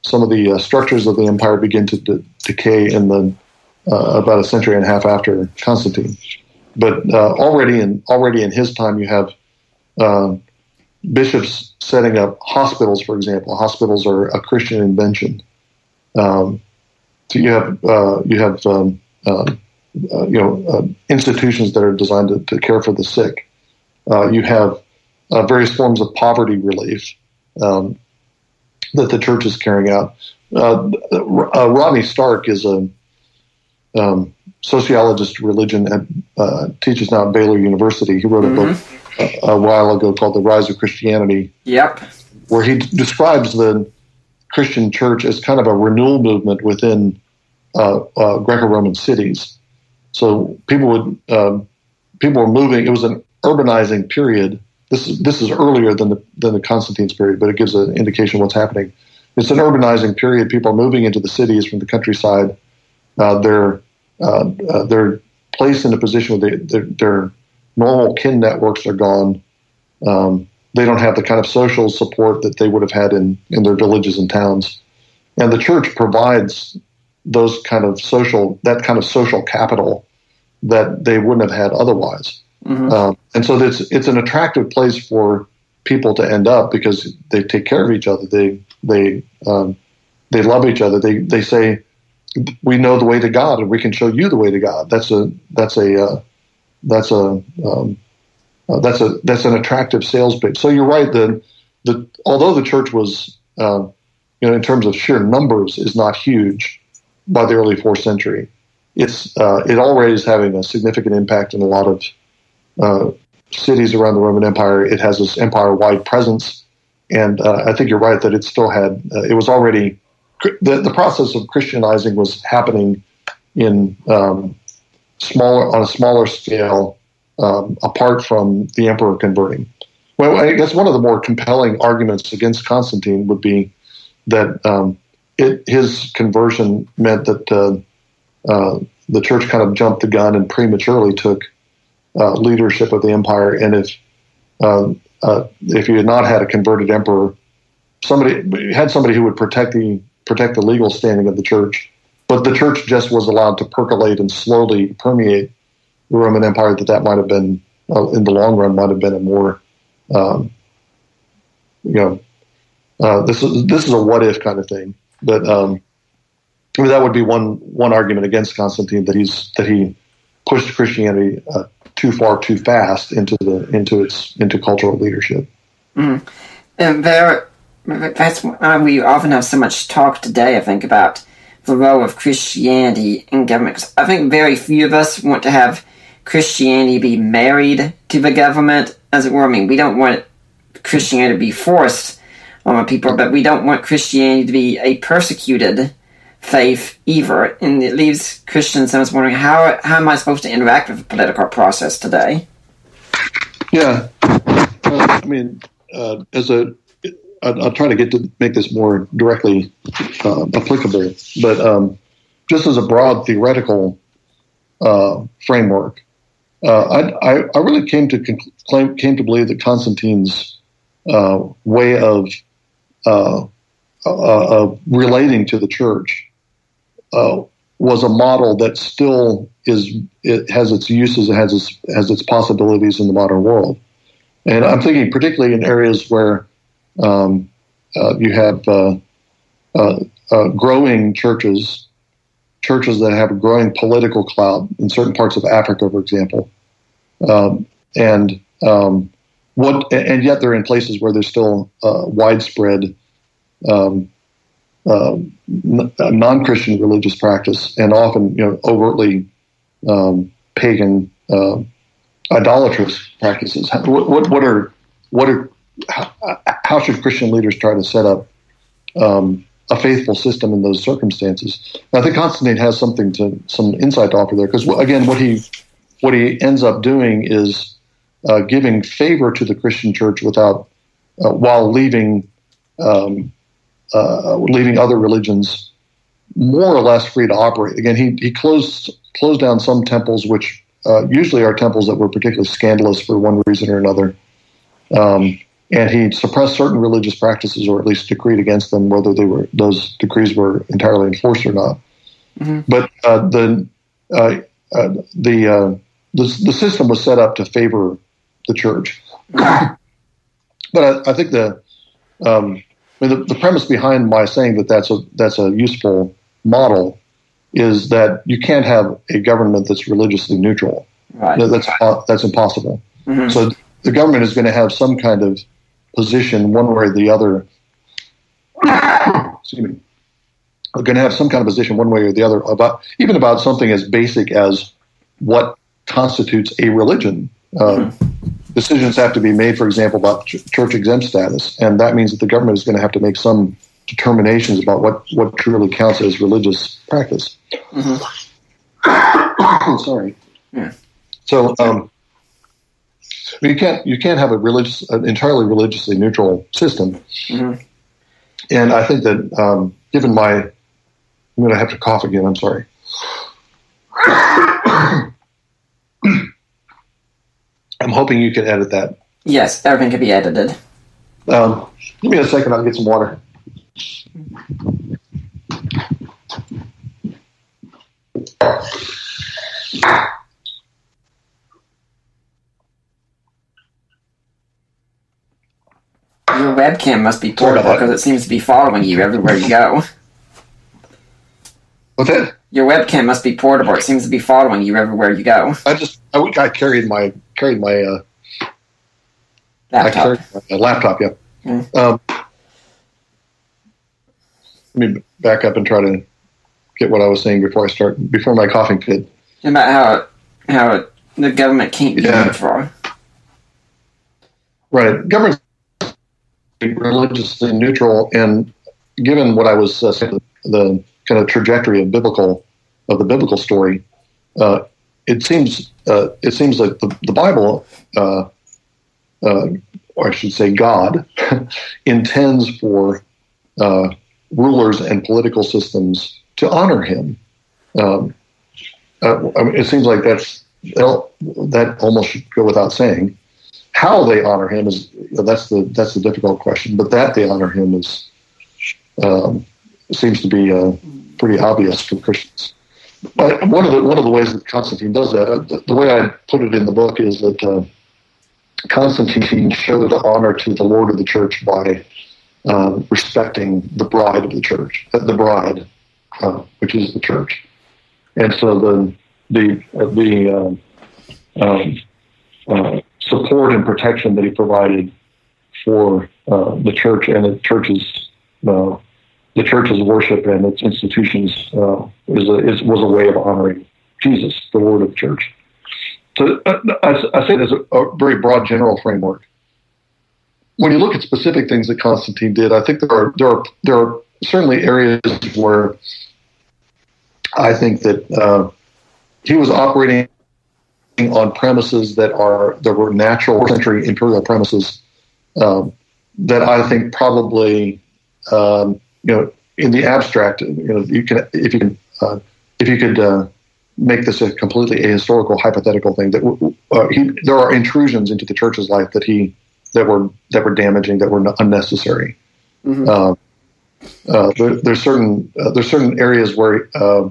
some of the uh, structures of the empire begin to de- decay in the uh, about a century and a half after Constantine. But uh, already in already in his time, you have bishops setting up hospitals, for example. Hospitals are a Christian invention. Um, so you have uh, you have um, uh, uh, you know uh, institutions that are designed to, to care for the sick. Uh, you have uh, various forms of poverty relief um, that the church is carrying out. Rodney Stark is a um, sociologist of religion and teaches now at Baylor University. He wrote a mm-hmm. book a, while ago called The Rise of Christianity. Yep. Where he describes the Christian church as kind of a renewal movement within uh, uh, Greco-Roman cities. So people would um, people were moving. It was an urbanizing period. This is this is earlier than the than the Constantine's period, but it gives an indication of what's happening. It's an urbanizing period. People are moving into the cities from the countryside. Uh, they're uh, uh, they're placed in a position where they, they're, they're normal kin networks are gone. Um, they don't have the kind of social support that they would have had in, in their villages and towns. And the church provides those kind of social, that kind of social capital that they wouldn't have had otherwise. Mm-hmm. Um, and so it's, it's an attractive place for people to end up because they take care of each other. They, they, um, they love each other. They, they say, we know the way to God and we can show you the way to God. That's a, that's a, uh, that's a um, uh, that's a that's an attractive sales pitch. So you're right. The the although the church was uh, you know in terms of sheer numbers is not huge by the early fourth century, it's uh, it already is having a significant impact in a lot of uh, cities around the Roman Empire. It has this empire wide presence, and uh, I think you're right that it still had uh, it was already the the process of Christianizing was happening in um, smaller on a smaller scale, um, apart from the emperor converting. Well, I guess one of the more compelling arguments against Constantine would be that um, it, his conversion meant that uh, uh, the church kind of jumped the gun and prematurely took uh, leadership of the empire. And if um, uh, if you had not had a converted emperor, somebody had somebody who would protect the protect the legal standing of the church, but the church just was allowed to percolate and slowly permeate Roman Empire. That that might have been, uh, in the long run, might have been a more, um, you know, uh, this is this is a what if kind of thing. But um, I mean, that would be one one argument against Constantine that he's that he pushed Christianity uh, too far too fast into the into its into cultural leadership. Mm. And there, that's why we often have so much talk today. I think about the role of Christianity in government. I think very few of us want to have Christianity be married to the government, as it were. I mean, we don't want Christianity to be forced on people, but we don't want Christianity to be a persecuted faith either. And it leaves Christians sometimes wondering how how am I supposed to interact with the political process today? Yeah, uh, I mean, uh, as a I'll, try to get to make this more directly uh, applicable, but um, just as a broad theoretical uh, framework, uh, I, I, really came to came to believe that Constantine's uh, way of uh, uh, relating to the church was a model that still is it has its uses, it has its has its possibilities in the modern world, and I'm thinking particularly in areas where um, uh, you have uh, uh, uh, growing churches, churches that have a growing political clout in certain parts of Africa, for example, um, and um, what, and yet they're in places where there's still widespread um, non-Christian religious practice, and often you know overtly um, pagan idolatrous practices. What, what, what are what are how, how, should Christian leaders try to set up um, a faithful system in those circumstances? I think Constantine has something to some insight to offer there because again, what he what he ends up doing is uh, giving favor to the Christian church without uh, while leaving um, uh, leaving other religions more or less free to operate. Again, he he closed closed down some temples, which uh, usually are temples that were particularly scandalous for one reason or another. Um, and he suppressed certain religious practices, or at least decreed against them, whether they were those decrees were entirely enforced or not. Mm-hmm. But uh, the uh, uh, the, uh, the, the system was set up to favor the church. [clears throat] but I, I think the, um, I mean, the, the premise behind my saying that that's a that's a useful model is that you can't have a government that's religiously neutral. Right. That's that's impossible. Mhm. So the government is going to have some kind of position, one way or the other. [coughs] excuse me. Are going to have some kind of position, one way or the other, about even about something as basic as what constitutes a religion. Uh, Decisions have to be made, for example, about ch- church exempt status, and that means that the government is going to have to make some determinations about what what truly counts as religious practice. [coughs] Sorry. Yeah. So um, you can't you can't have a religious an entirely religiously neutral system. Mhm. And I think that um, given my I'm going to have to cough again. I'm sorry. [coughs] I'm hoping you can edit that. Yes, everything can be edited. Um, give me a second. I'll get some water. Webcam must be portable because it seems to be following you everywhere you go. What's that? Your webcam must be portable. It seems to be following you everywhere you go. I just I, I carried my carried my uh, Laptop. my laptop. Yeah. Mm. Um, let me back up and try to get what I was saying before I start before my coughing fit. About how how the government can't be Yeah. neutral. Right. Government religiously neutral, and given what I was uh, saying, the kind of trajectory of biblical of the biblical story, uh, it seems uh, it seems like the, the Bible, uh, uh, or I should say, God, [laughs] intends for uh, rulers and political systems to honor Him. Um, I mean, it seems like that's that almost should go without saying how they honor him is that's the that's the difficult question. But that they honor him is um, seems to be uh, pretty obvious for Christians. But one of the one of the ways that Constantine does that, uh, the, the way I put it in the book is that uh, Constantine showed honor to the Lord of the Church by um, respecting the bride of the church, uh, the bride, uh, which is the church, and so the the uh, the um, uh, support and protection that he provided for uh, the church and the church's uh, the church's worship and its institutions uh, is, a, is was a way of honoring Jesus, the Lord of the church. So uh, I, I say this a, a very broad general framework. When you look at specific things that Constantine did, I think there are there are there are certainly areas where I think that he was operating on premises that are that were natural century imperial premises um, that I think probably um, you know in the abstract you know you can if you can uh, if you could uh, make this a completely ahistorical hypothetical thing that uh, he, there are intrusions into the church's life that he that were that were damaging that were unnecessary. Mhm. Uh, uh, there, there's certain uh, there's certain areas where uh,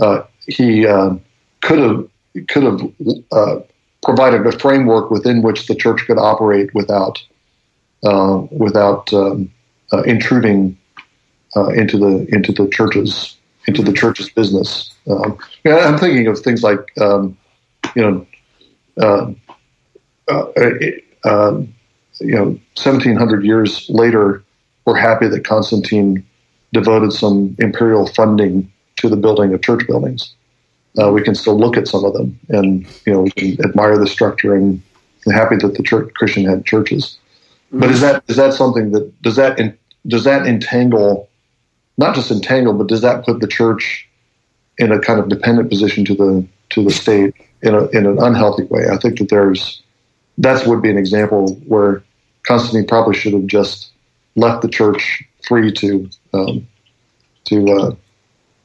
uh, he could have could have uh, provided a framework within which the church could operate without uh, without um, uh, intruding uh, into the into the church's into the church's business. Um, I'm thinking of things like um, you know. Uh, uh, it, um, you know, 1700 years later, we're happy that Constantine devoted some imperial funding to the building of church buildings. Uh, we can still look at some of them, and you know, we can admire the structure, and happy that the church Christian had churches. But is that is that something that does that in, does that entangle, not just entangle, but does that put the church in a kind of dependent position to the to the state in a in an unhealthy way? I think that there's that would be an example where Constantine probably should have just left the church free to um, to, uh,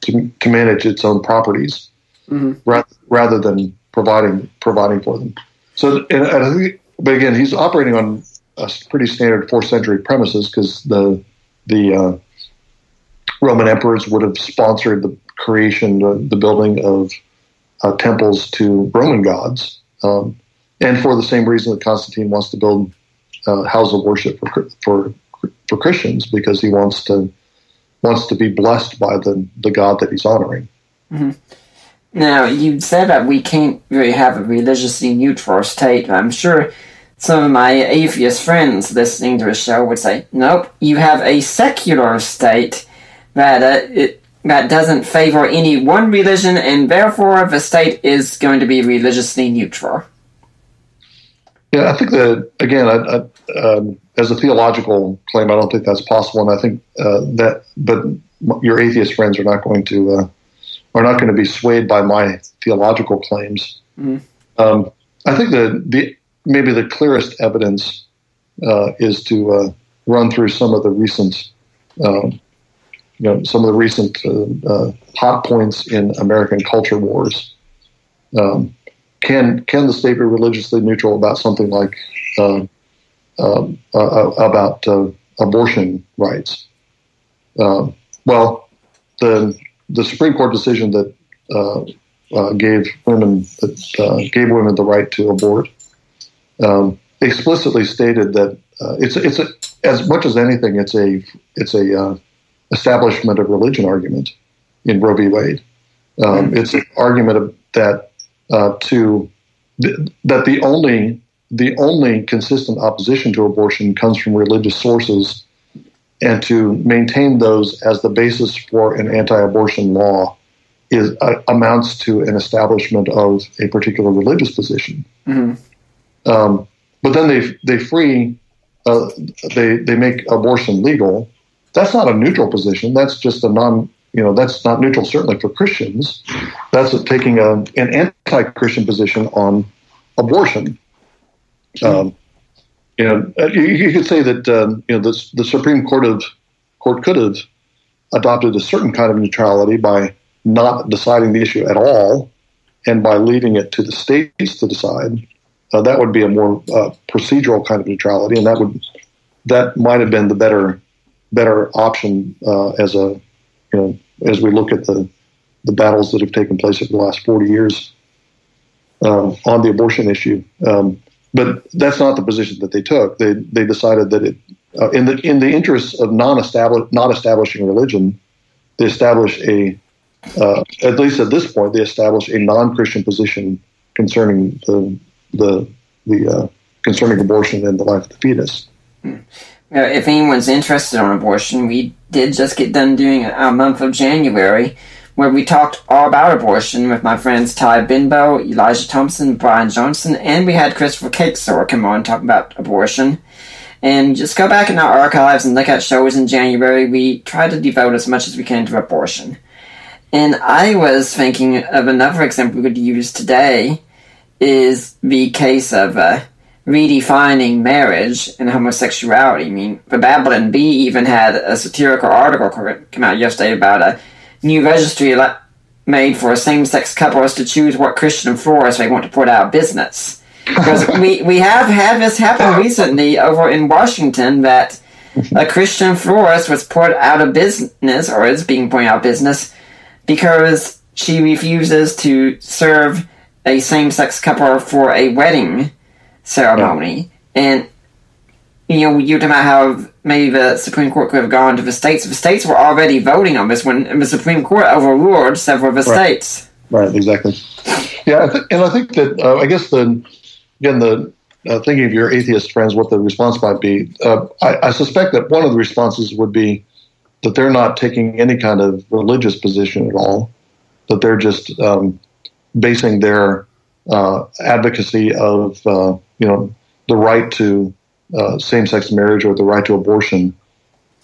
to to manage its own properties Mhm. rather, rather than providing providing for them. So, and, and I think, but again, he's operating on a pretty standard fourth century premises because the the uh, Roman emperors would have sponsored the creation, the, the building of uh, temples to Roman gods, um, and for the same reason that Constantine wants to build uh, house of worship for, for for Christians because he wants to wants to be blessed by the the God that he's honoring. Mm-hmm. Now you said that we can't really have a religiously neutral state. I'm sure some of my atheist friends listening to the show would say, "Nope, you have a secular state that uh, it, that doesn't favor any one religion, and therefore the state is going to be religiously neutral." Yeah, I think that again, I, I, um, as a theological claim, I don't think that's possible, and I think uh, that, but your atheist friends are not going to uh, are not going to be swayed by my theological claims. Mm. Um, I think that the maybe the clearest evidence uh, is to uh, run through some of the recent, um, you know, some of the recent uh, uh, hot points in American culture wars. Um, can can the state be religiously neutral about something like uh, um, uh, uh, about uh, abortion rights? Um, well, the the Supreme Court decision that uh, uh, gave women that gave women the right to abort um, explicitly stated that it's it's a, as much as anything it's a it's a establishment of religion argument in Roe v. Wade. Um, it's an argument that uh, to th- that the only the only consistent opposition to abortion comes from religious sources, and to maintain those as the basis for an anti-abortion law is uh, amounts to an establishment of a particular religious position. Mm-hmm. Um, but then they they free uh, they they make abortion legal. That's not a neutral position. That's just a non you know that's not neutral certainly for Christians. That's taking a, an anti-Christian position on abortion. Um, you know, you, you, could say that um, you know the, the Supreme Court of Court could have adopted a certain kind of neutrality by not deciding the issue at all, and by leaving it to the states to decide. Uh, that would be a more uh, procedural kind of neutrality, and that would that might have been the better better option uh, as a you know, as we look at the, the battles that have taken place over the last 40 years um, on the abortion issue. Um, but that's not the position that they took. They, they decided that it, uh, in the in the interest of non not establishing religion, they established a uh, at least at this point they established a non Christian position concerning the the the uh, concerning abortion and the life of the fetus. Uh, if anyone's interested on abortion, we did just get done doing a month of January where we talked all about abortion with my friends Ty Binbo, Elijah Thompson, Brian Johnson, and we had Christopher Kaczor come on talk about abortion. And just go back in our archives and look at shows in January. We try to devote as much as we can to abortion. And I was thinking of another example we could use today is the case of uh, redefining marriage and homosexuality. I mean, the Babylon Bee even had a satirical article come out yesterday about a new registry made for a same-sex couples to choose what Christian florist they want to put out of business. Because we, we have had this happen recently over in Washington that a Christian florist was put out of business, or is being put out of business, because she refuses to serve a same-sex couple for a wedding ceremony. Yeah. And, you know, you're talking about how maybe the Supreme Court could have gone to the states. The states were already voting on this when the Supreme Court overruled several of the right. states. Right, exactly. Yeah, I th- and I think that, uh, I guess the, again, the, uh, thinking of your atheist friends, what the response might be, uh, I, I suspect that one of the responses would be that they're not taking any kind of religious position at all, that they're just um, basing their uh, advocacy of uh, you know the right to uh, same-sex marriage or the right to abortion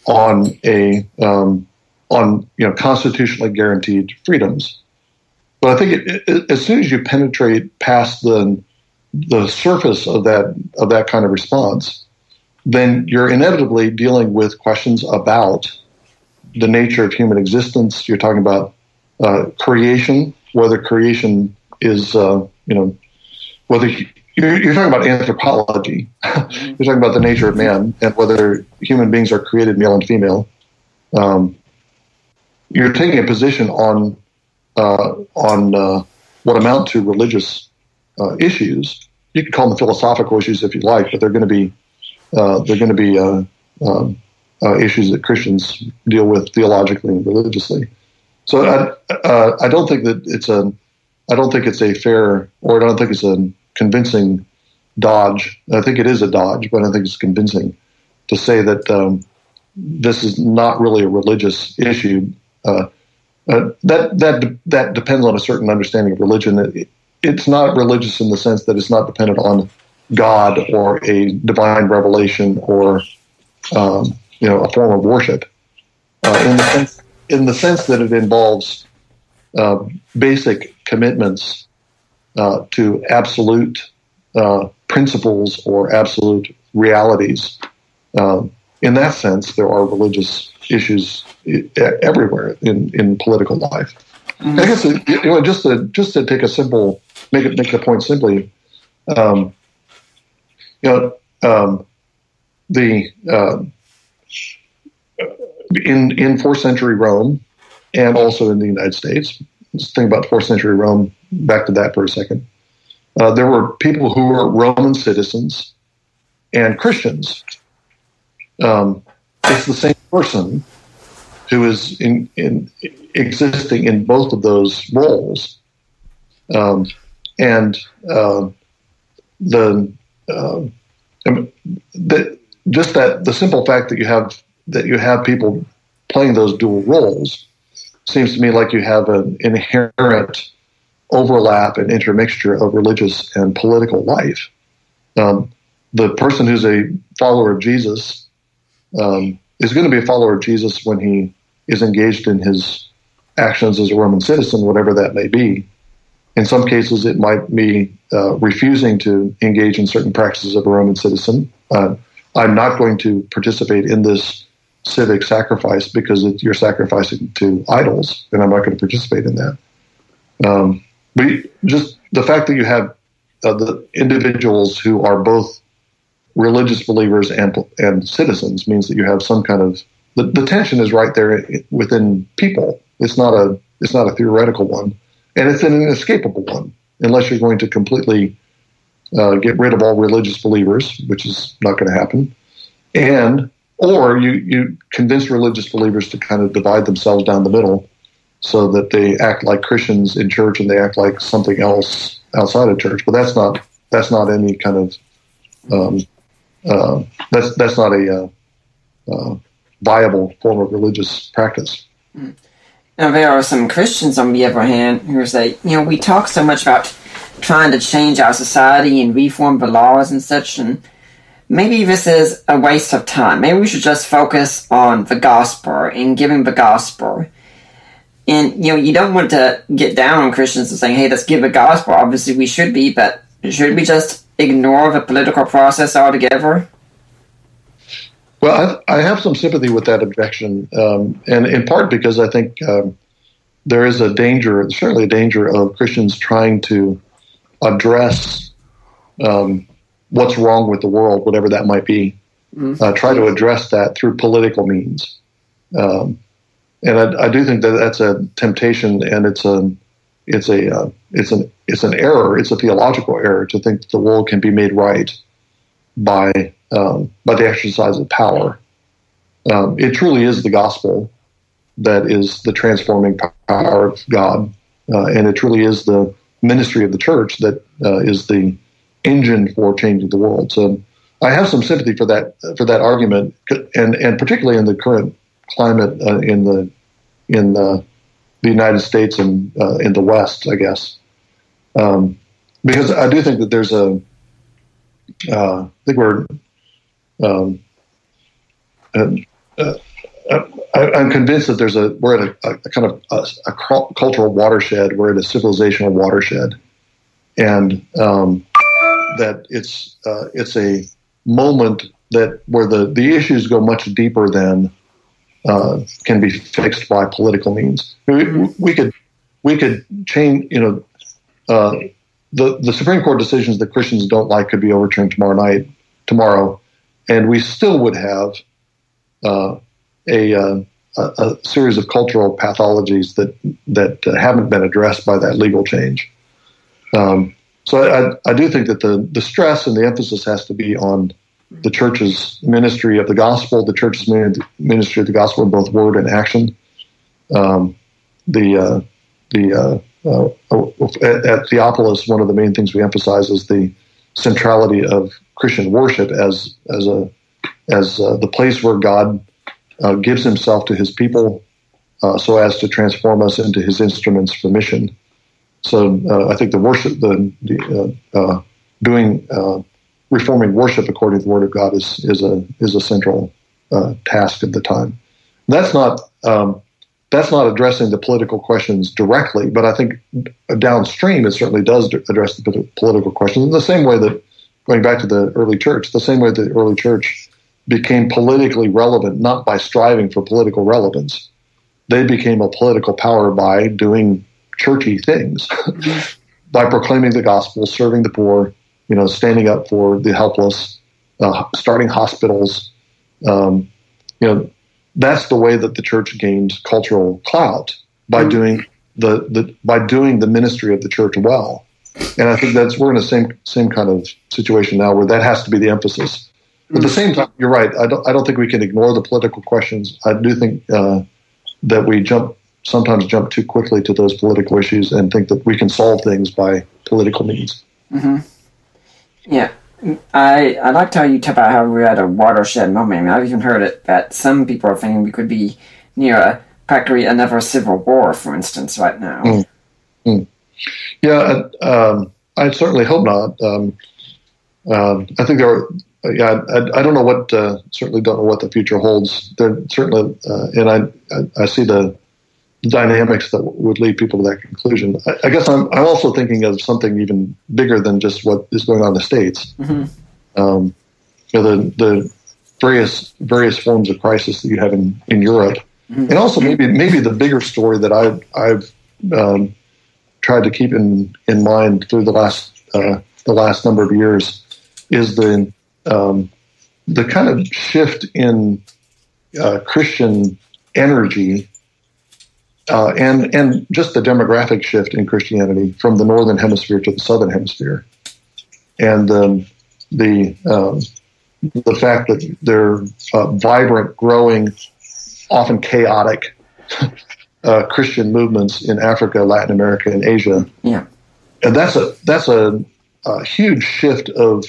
on a um, on you know constitutionally guaranteed freedoms. But I think it, it, as soon as you penetrate past the the surface of that of that kind of response, then you're inevitably dealing with questions about the nature of human existence. You're talking about uh, creation, whether creation is uh, you know whether you're, you're talking about anthropology. [laughs] you're talking about the nature of man and whether human beings are created male and female. Um, you're taking a position on uh, on uh, what amount to religious uh, issues. You can call them philosophical issues if you like, but they're going to be uh, they're going to be uh, um, uh, issues that Christians deal with theologically and religiously. So I, I don't think that it's a I don't think it's a fair or I don't think it's a convincing dodge. I think it is a dodge, but I think it's convincing to say that um, this is not really a religious issue. Uh, uh, that that that depends on a certain understanding of religion. It, it's not religious in the sense that it's not dependent on God or a divine revelation or um, you know a form of worship. Uh, in the sense in the sense that it involves uh, basic commitments uh, to absolute uh, principles or absolute realities. Um, in that sense, there are religious issues everywhere in, in political life. Mm-hmm. I guess you know, just to just to take a simple make it make the point simply, um, you know, um, the uh, in in fourth century Rome, and also in the United States. Think about fourth century Rome. Back to that for a second. Uh, there were people who were Roman citizens and Christians. Um, it's the same person who is in, in existing in both of those roles, um, and uh, the, uh, the just that the simple fact that you have that you have people playing those dual roles seems to me like you have an inherent overlap and intermixture of religious and political life. Um, the person who's a follower of Jesus um, is going to be a follower of Jesus when he is engaged in his actions as a Roman citizen, whatever that may be. In some cases, it might be uh, refusing to engage in certain practices of a Roman citizen. Uh, I'm not going to participate in this civic sacrifice because it, you're sacrificing to idols, and I'm not going to participate in that. Um, we just the fact that you have uh, the individuals who are both religious believers and and citizens means that you have some kind of the, the tension is right there within people. It's not a it's not a theoretical one, and it's an inescapable one unless you're going to completely uh, get rid of all religious believers, which is not going to happen, and or you you convince religious believers to kind of divide themselves down the middle so that they act like Christians in church and they act like something else outside of church. But that's not that's not any kind of um, uh, that's that's not a uh, uh, viable form of religious practice. Now there are some Christians, on the other hand, who say, you know, we talk so much about trying to change our society and reform the laws and such, and maybe this is a waste of time. Maybe we should just focus on the gospel and giving the gospel and you know, you don't want to get down on Christians and saying, "Hey, let's give the gospel." Obviously, we should be, but should we just ignore the political process altogether? Well, I, I have some sympathy with that objection, um, and in part because I think um, there is a danger, certainly a danger of Christians trying to address um, what's wrong with the world, whatever that might be. Mm-hmm. Uh, try to address that through political means. Um, and I, I, do think that that's a temptation, and it's a it's a uh, it's an it's an error. It's a theological error to think that the world can be made right by um, by the exercise of power. Um, it truly is the gospel that is the transforming power of God, uh, and it truly is the ministry of the church that uh, is the engine for changing the world. So I have some sympathy for that for that argument, and and particularly in the current climate uh, in the in the, the United States and uh, in the West, I guess. Um, because I do think that there's a, uh, I think we're, um, uh, uh I, am convinced that there's a we're at a, a kind of a, a, cultural watershed. We're at a civilizational watershed, and um, that it's uh, it's a moment that where the the issues go much deeper than uh, can be fixed by political means. We, we, could we could change. You know, uh, the the Supreme Court decisions that Christians don't like could be overturned tomorrow night, tomorrow, and we still would have uh, a, uh, a, a series of cultural pathologies that that haven't been addressed by that legal change. Um, so I, I, do think that the, the stress and the emphasis has to be on the church's ministry of the gospel, the church's ministry of the gospel in both word and action. Um, the uh, the uh, uh, at, at, Theopolis, one of the main things we emphasize is the centrality of Christian worship as as a as uh, the place where God uh, gives Himself to His people, uh, so as to transform us into His instruments for mission. So I think the worship, the, the doing reforming worship according to the Word of God is is a is a central uh, task at the time. That's not um, that's not addressing the political questions directly, but I think downstream it certainly does address the political questions in the same way that going back to the early church, the same way the early church became politically relevant not by striving for political relevance. They became a political power by doing churchy things, [laughs] by proclaiming the gospel, serving the poor, you know, standing up for the helpless, uh, starting hospitals. Um, you know, that's the way that the church gained cultural clout by mm-hmm. doing the, the by doing the ministry of the church well. And I think that's we're in the same same kind of situation now where that has to be the emphasis. But at the same time, you're right. I don't I don't think we can ignore the political questions. I do think uh, that we jump sometimes jump too quickly to those political issues and think that we can solve things by political means. Mm-hmm. Yeah. I I liked how you talk about how we're at a watershed moment. I mean, I've even heard it that some people are thinking we could be near a practically another civil war, for instance, right now. Mm. Mm. Yeah, um, I certainly hope not. Um, um, I think there are. Yeah, I, I don't know what. Uh, certainly don't know what the future holds. There certainly, uh, and I, I, I see the dynamics that would lead people to that conclusion. I, I, guess I'm, I'm also thinking of something even bigger than just what is going on in the states. Mm-hmm. Um, you know, the the various various forms of crisis that you have in in Europe, mm-hmm. and also maybe maybe the bigger story that I've I've um, tried to keep in in mind through the last uh, the last number of years is the um, the kind of shift in uh, Christian energy uh, and and just the demographic shift in Christianity from the northern hemisphere to the southern hemisphere, and um, the um, the fact that they're uh, vibrant, growing, often chaotic [laughs] uh, Christian movements in Africa, Latin America, and Asia. Yeah, and that's a that's a, a huge shift of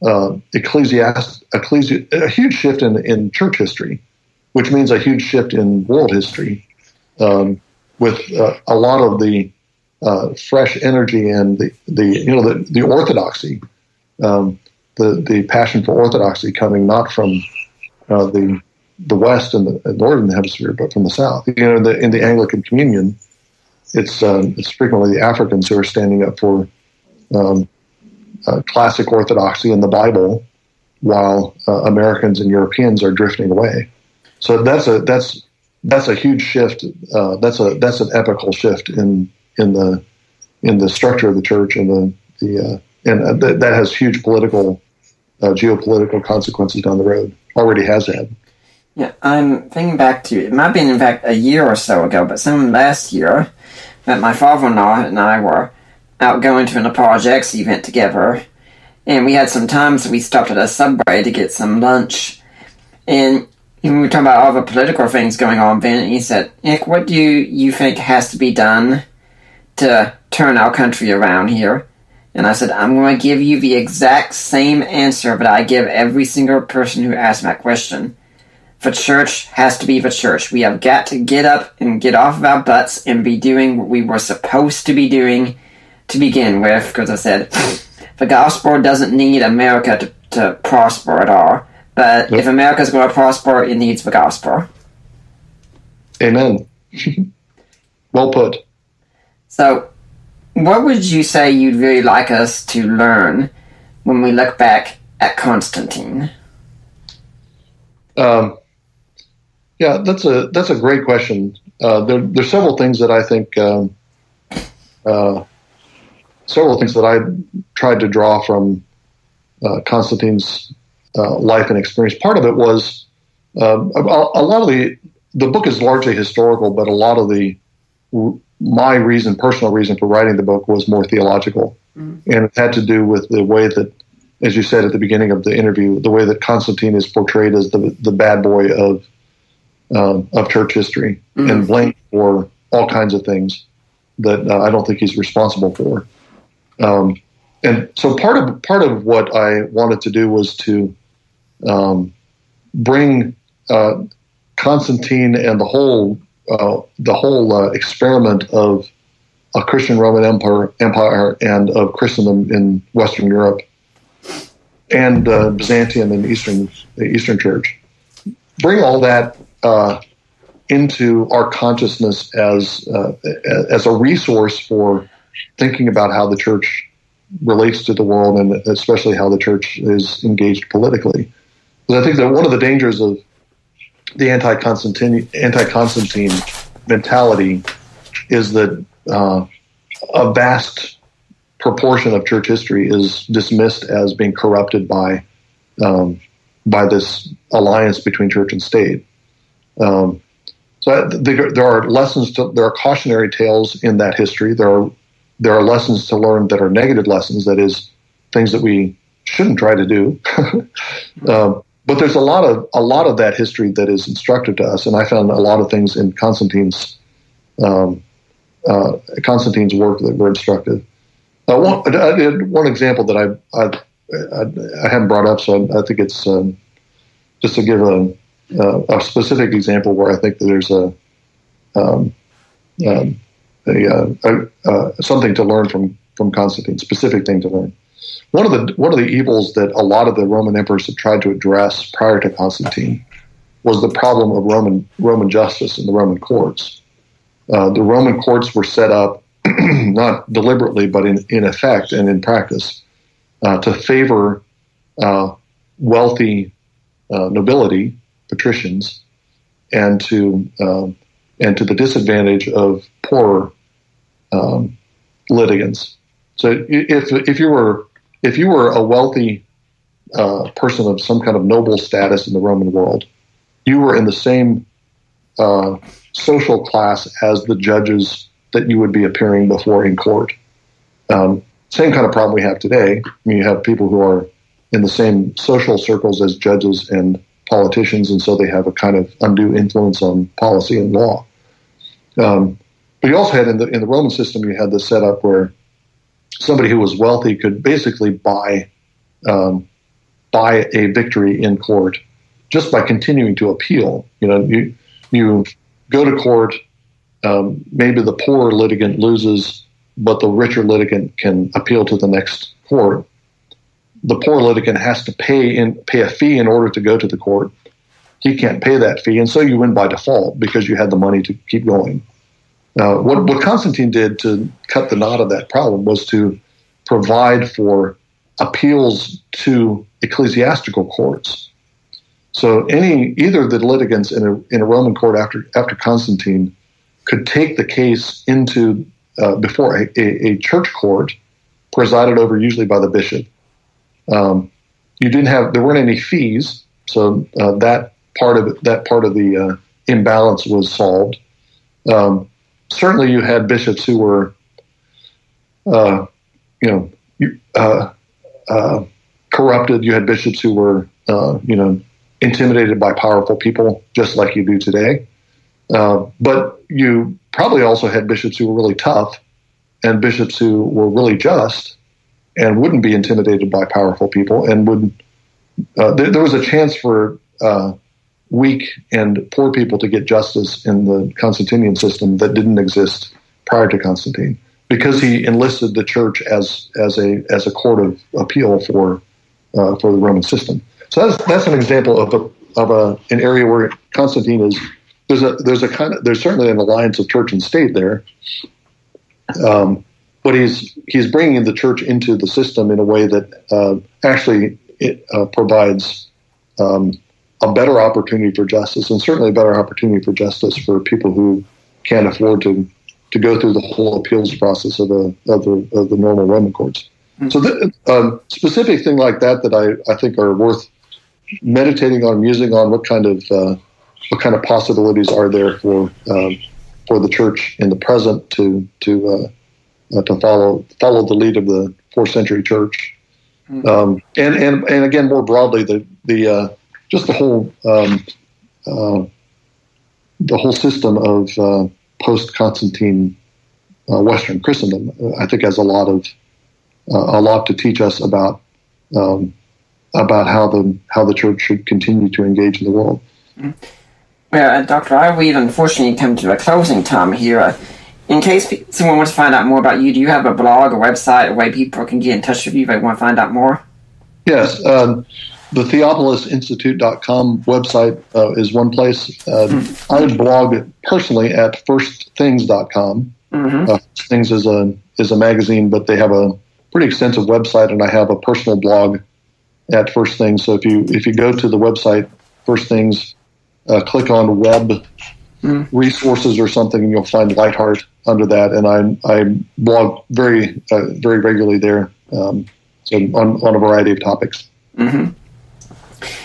uh, ecclesiast, ecclesi- a huge shift in in church history, which means a huge shift in world history um, with uh, a lot of the uh, fresh energy and the, the you know the, the orthodoxy, um, the the passion for orthodoxy coming not from uh, the the west and the northern hemisphere, but from the south. You know, the, in the Anglican Communion, it's um, it's frequently the Africans who are standing up for um, uh, classic orthodoxy in the Bible, while uh, Americans and Europeans are drifting away. So that's a that's that's a huge shift. Uh, that's a that's an epical shift in in the in the structure of the church and the the uh, and uh, th- that has huge political uh, geopolitical consequences down the road. Already has had. Yeah, I'm thinking back to it. Might have been in fact a year or so ago, but some last year that my father-in-law and I were out going to an apologetics event together, and we had some time, so we stopped at a subway to get some lunch. And we were talking about all the political things going on, Ben, he said, Nick, what do you, you think has to be done to turn our country around here? And I said, I'm going to give you the exact same answer that I give every single person who asks that question. The church has to be the church. We have got to get up and get off of our butts and be doing what we were supposed to be doing to begin with, because I said, the gospel doesn't need America to, to prosper at all. But yep. if America's going to prosper, it needs the gospel. Amen. [laughs] well put. So, what would you say you'd really like us to learn when we look back at Constantine? Um, yeah, that's a that's a great question. Uh, there, there's several things that I think, um, uh, several things that I tried to draw from uh, Constantine's uh, life and experience. Part of it was uh, a, a, lot of the the book is largely historical, but a lot of the my reason, personal reason for writing the book was more theological, mm-hmm. and it had to do with the way that as you said at the beginning of the interview, the way that Constantine is portrayed as the the bad boy of um, of church history mm-hmm. and blamed for all kinds of things that uh, I don't think he's responsible for. Um, and so part of part of what I wanted to do was to um, bring uh, Constantine and the whole uh, the whole uh, experiment of a Christian Roman Empire, Empire and of Christendom in Western Europe and uh, Byzantium and Eastern the Eastern Church. Bring all that uh, into our consciousness as uh, as a resource for thinking about how the church relates to the world and especially how the church is engaged politically. Because I think that one of the dangers of the anti-Constantine anti-Constantine mentality is that uh, a vast proportion of church history is dismissed as being corrupted by um, by this alliance between church and state. Um, so there, there are lessons to, there are cautionary tales in that history. There are there are lessons to learn that are negative lessons. That is things that we shouldn't try to do. [laughs] um, but there's a lot of a lot of that history that is instructive to us, and I found a lot of things in Constantine's um, uh, Constantine's work that were instructive. Uh, one, I did one example that I, I I, haven't brought up, so I, think it's um, just to give a, a specific example where I think that there's a um, um, a, a, something to learn from from Constantine, specific thing to learn. One of the one of the evils that a lot of the Roman emperors have tried to address prior to Constantine was the problem of Roman Roman justice in the Roman courts. Uh, the Roman courts were set up [clears throat] not deliberately, but in, in effect and in practice, uh, to favor uh, wealthy uh, nobility, patricians, and to um, and to the disadvantage of poorer um, litigants. So if if you were if you were a wealthy uh, person of some kind of noble status in the Roman world, you were in the same uh, social class as the judges that you would be appearing before in court. Um, same kind of problem we have today. I mean, you have people who are in the same social circles as judges and politicians, and so they have a kind of undue influence on policy and law. Um, but you also had in the in the Roman system, you had this setup where somebody who was wealthy could basically buy um, buy a victory in court just by continuing to appeal. You know, you you go to court. Um, maybe the poor litigant loses, but the richer litigant can appeal to the next court. The poor litigant has to pay in pay a fee in order to go to the court. He can't pay that fee, and so you win by default because you had the money to keep going. Now, what, what Constantine did to cut the knot of that problem was to provide for appeals to ecclesiastical courts. So any either the litigants in a, in a Roman court after after Constantine could take the case into uh, before a, a, a, church court presided over usually by the bishop. Um, you didn't have there weren't any fees, so uh, that part of it, that part of the uh, imbalance was solved. Um, certainly you had bishops who were, uh, you know, uh, uh, corrupted. You had bishops who were, uh, you know, intimidated by powerful people, just like you do today. Uh, but you probably also had bishops who were really tough, and bishops who were really just, and wouldn't be intimidated by powerful people, and would. Uh, there, there, was a chance for weak and poor people to get justice in the Constantinian system that didn't exist prior to Constantine, because he enlisted the church as as a as a court of appeal for uh, for the Roman system. So that's that's an example of a of a an area where Constantine is there's a there's a kind of there's certainly an alliance of church and state there, um, but he's he's bringing the church into the system in a way that uh, actually it uh, provides um, a better opportunity for justice, and certainly a better opportunity for justice for people who can't afford to to go through the whole appeals process of the of the, of the normal Roman courts. Mm-hmm. So, the um, specific thing like that that I, I think are worth meditating on, musing on. What kind of uh, what kind of possibilities are there for um, for the church in the present to to uh, uh, to follow follow the lead of the fourth century church Um, and, and and again, more broadly, the the uh, just the whole um, uh, the whole system of uh, post Constantine uh, Western Christendom, I think, has a lot of uh, a lot to teach us about um, about how the how the church should continue to engage in the world. Well, uh, Doctor, I we've unfortunately come to a closing time here. Uh, in case someone wants to find out more about you, do you have a blog, a website, a way people can get in touch with you if they want to find out more? Yes, um, the TheopolisInstitute.com website uh, is one place. Uh, I blog personally at firstthings.com. Mm-hmm. Uh, Things is a is a magazine, but they have a pretty extensive website, and I have a personal blog at First Things. So if you if you go to the website First Things, uh, click on web Mm. resources or something, and you'll find Leithart under that. And I I blog very uh, very regularly there, um, so on on a variety of topics.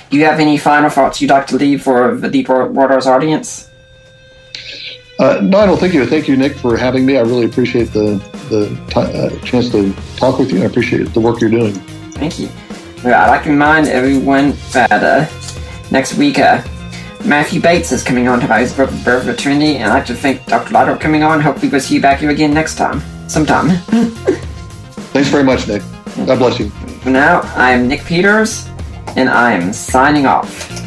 Do you have any final thoughts you'd like to leave for the Deeper Waters audience? Uh, no, I don't thank you. Thank you, Nick, for having me. I really appreciate the the ti uh, chance to talk with you. I appreciate the work you're doing. Thank you. Well, I'd like to remind everyone that uh, next week uh, Matthew Bates is coming on to his book Birth of the Trinity, and I'd like to thank Dr. For coming on. Hopefully, we'll see you back here again next time, sometime. [laughs] Thanks very much, Nick. God bless you. For now, I'm Nick Peters, and I'm signing off.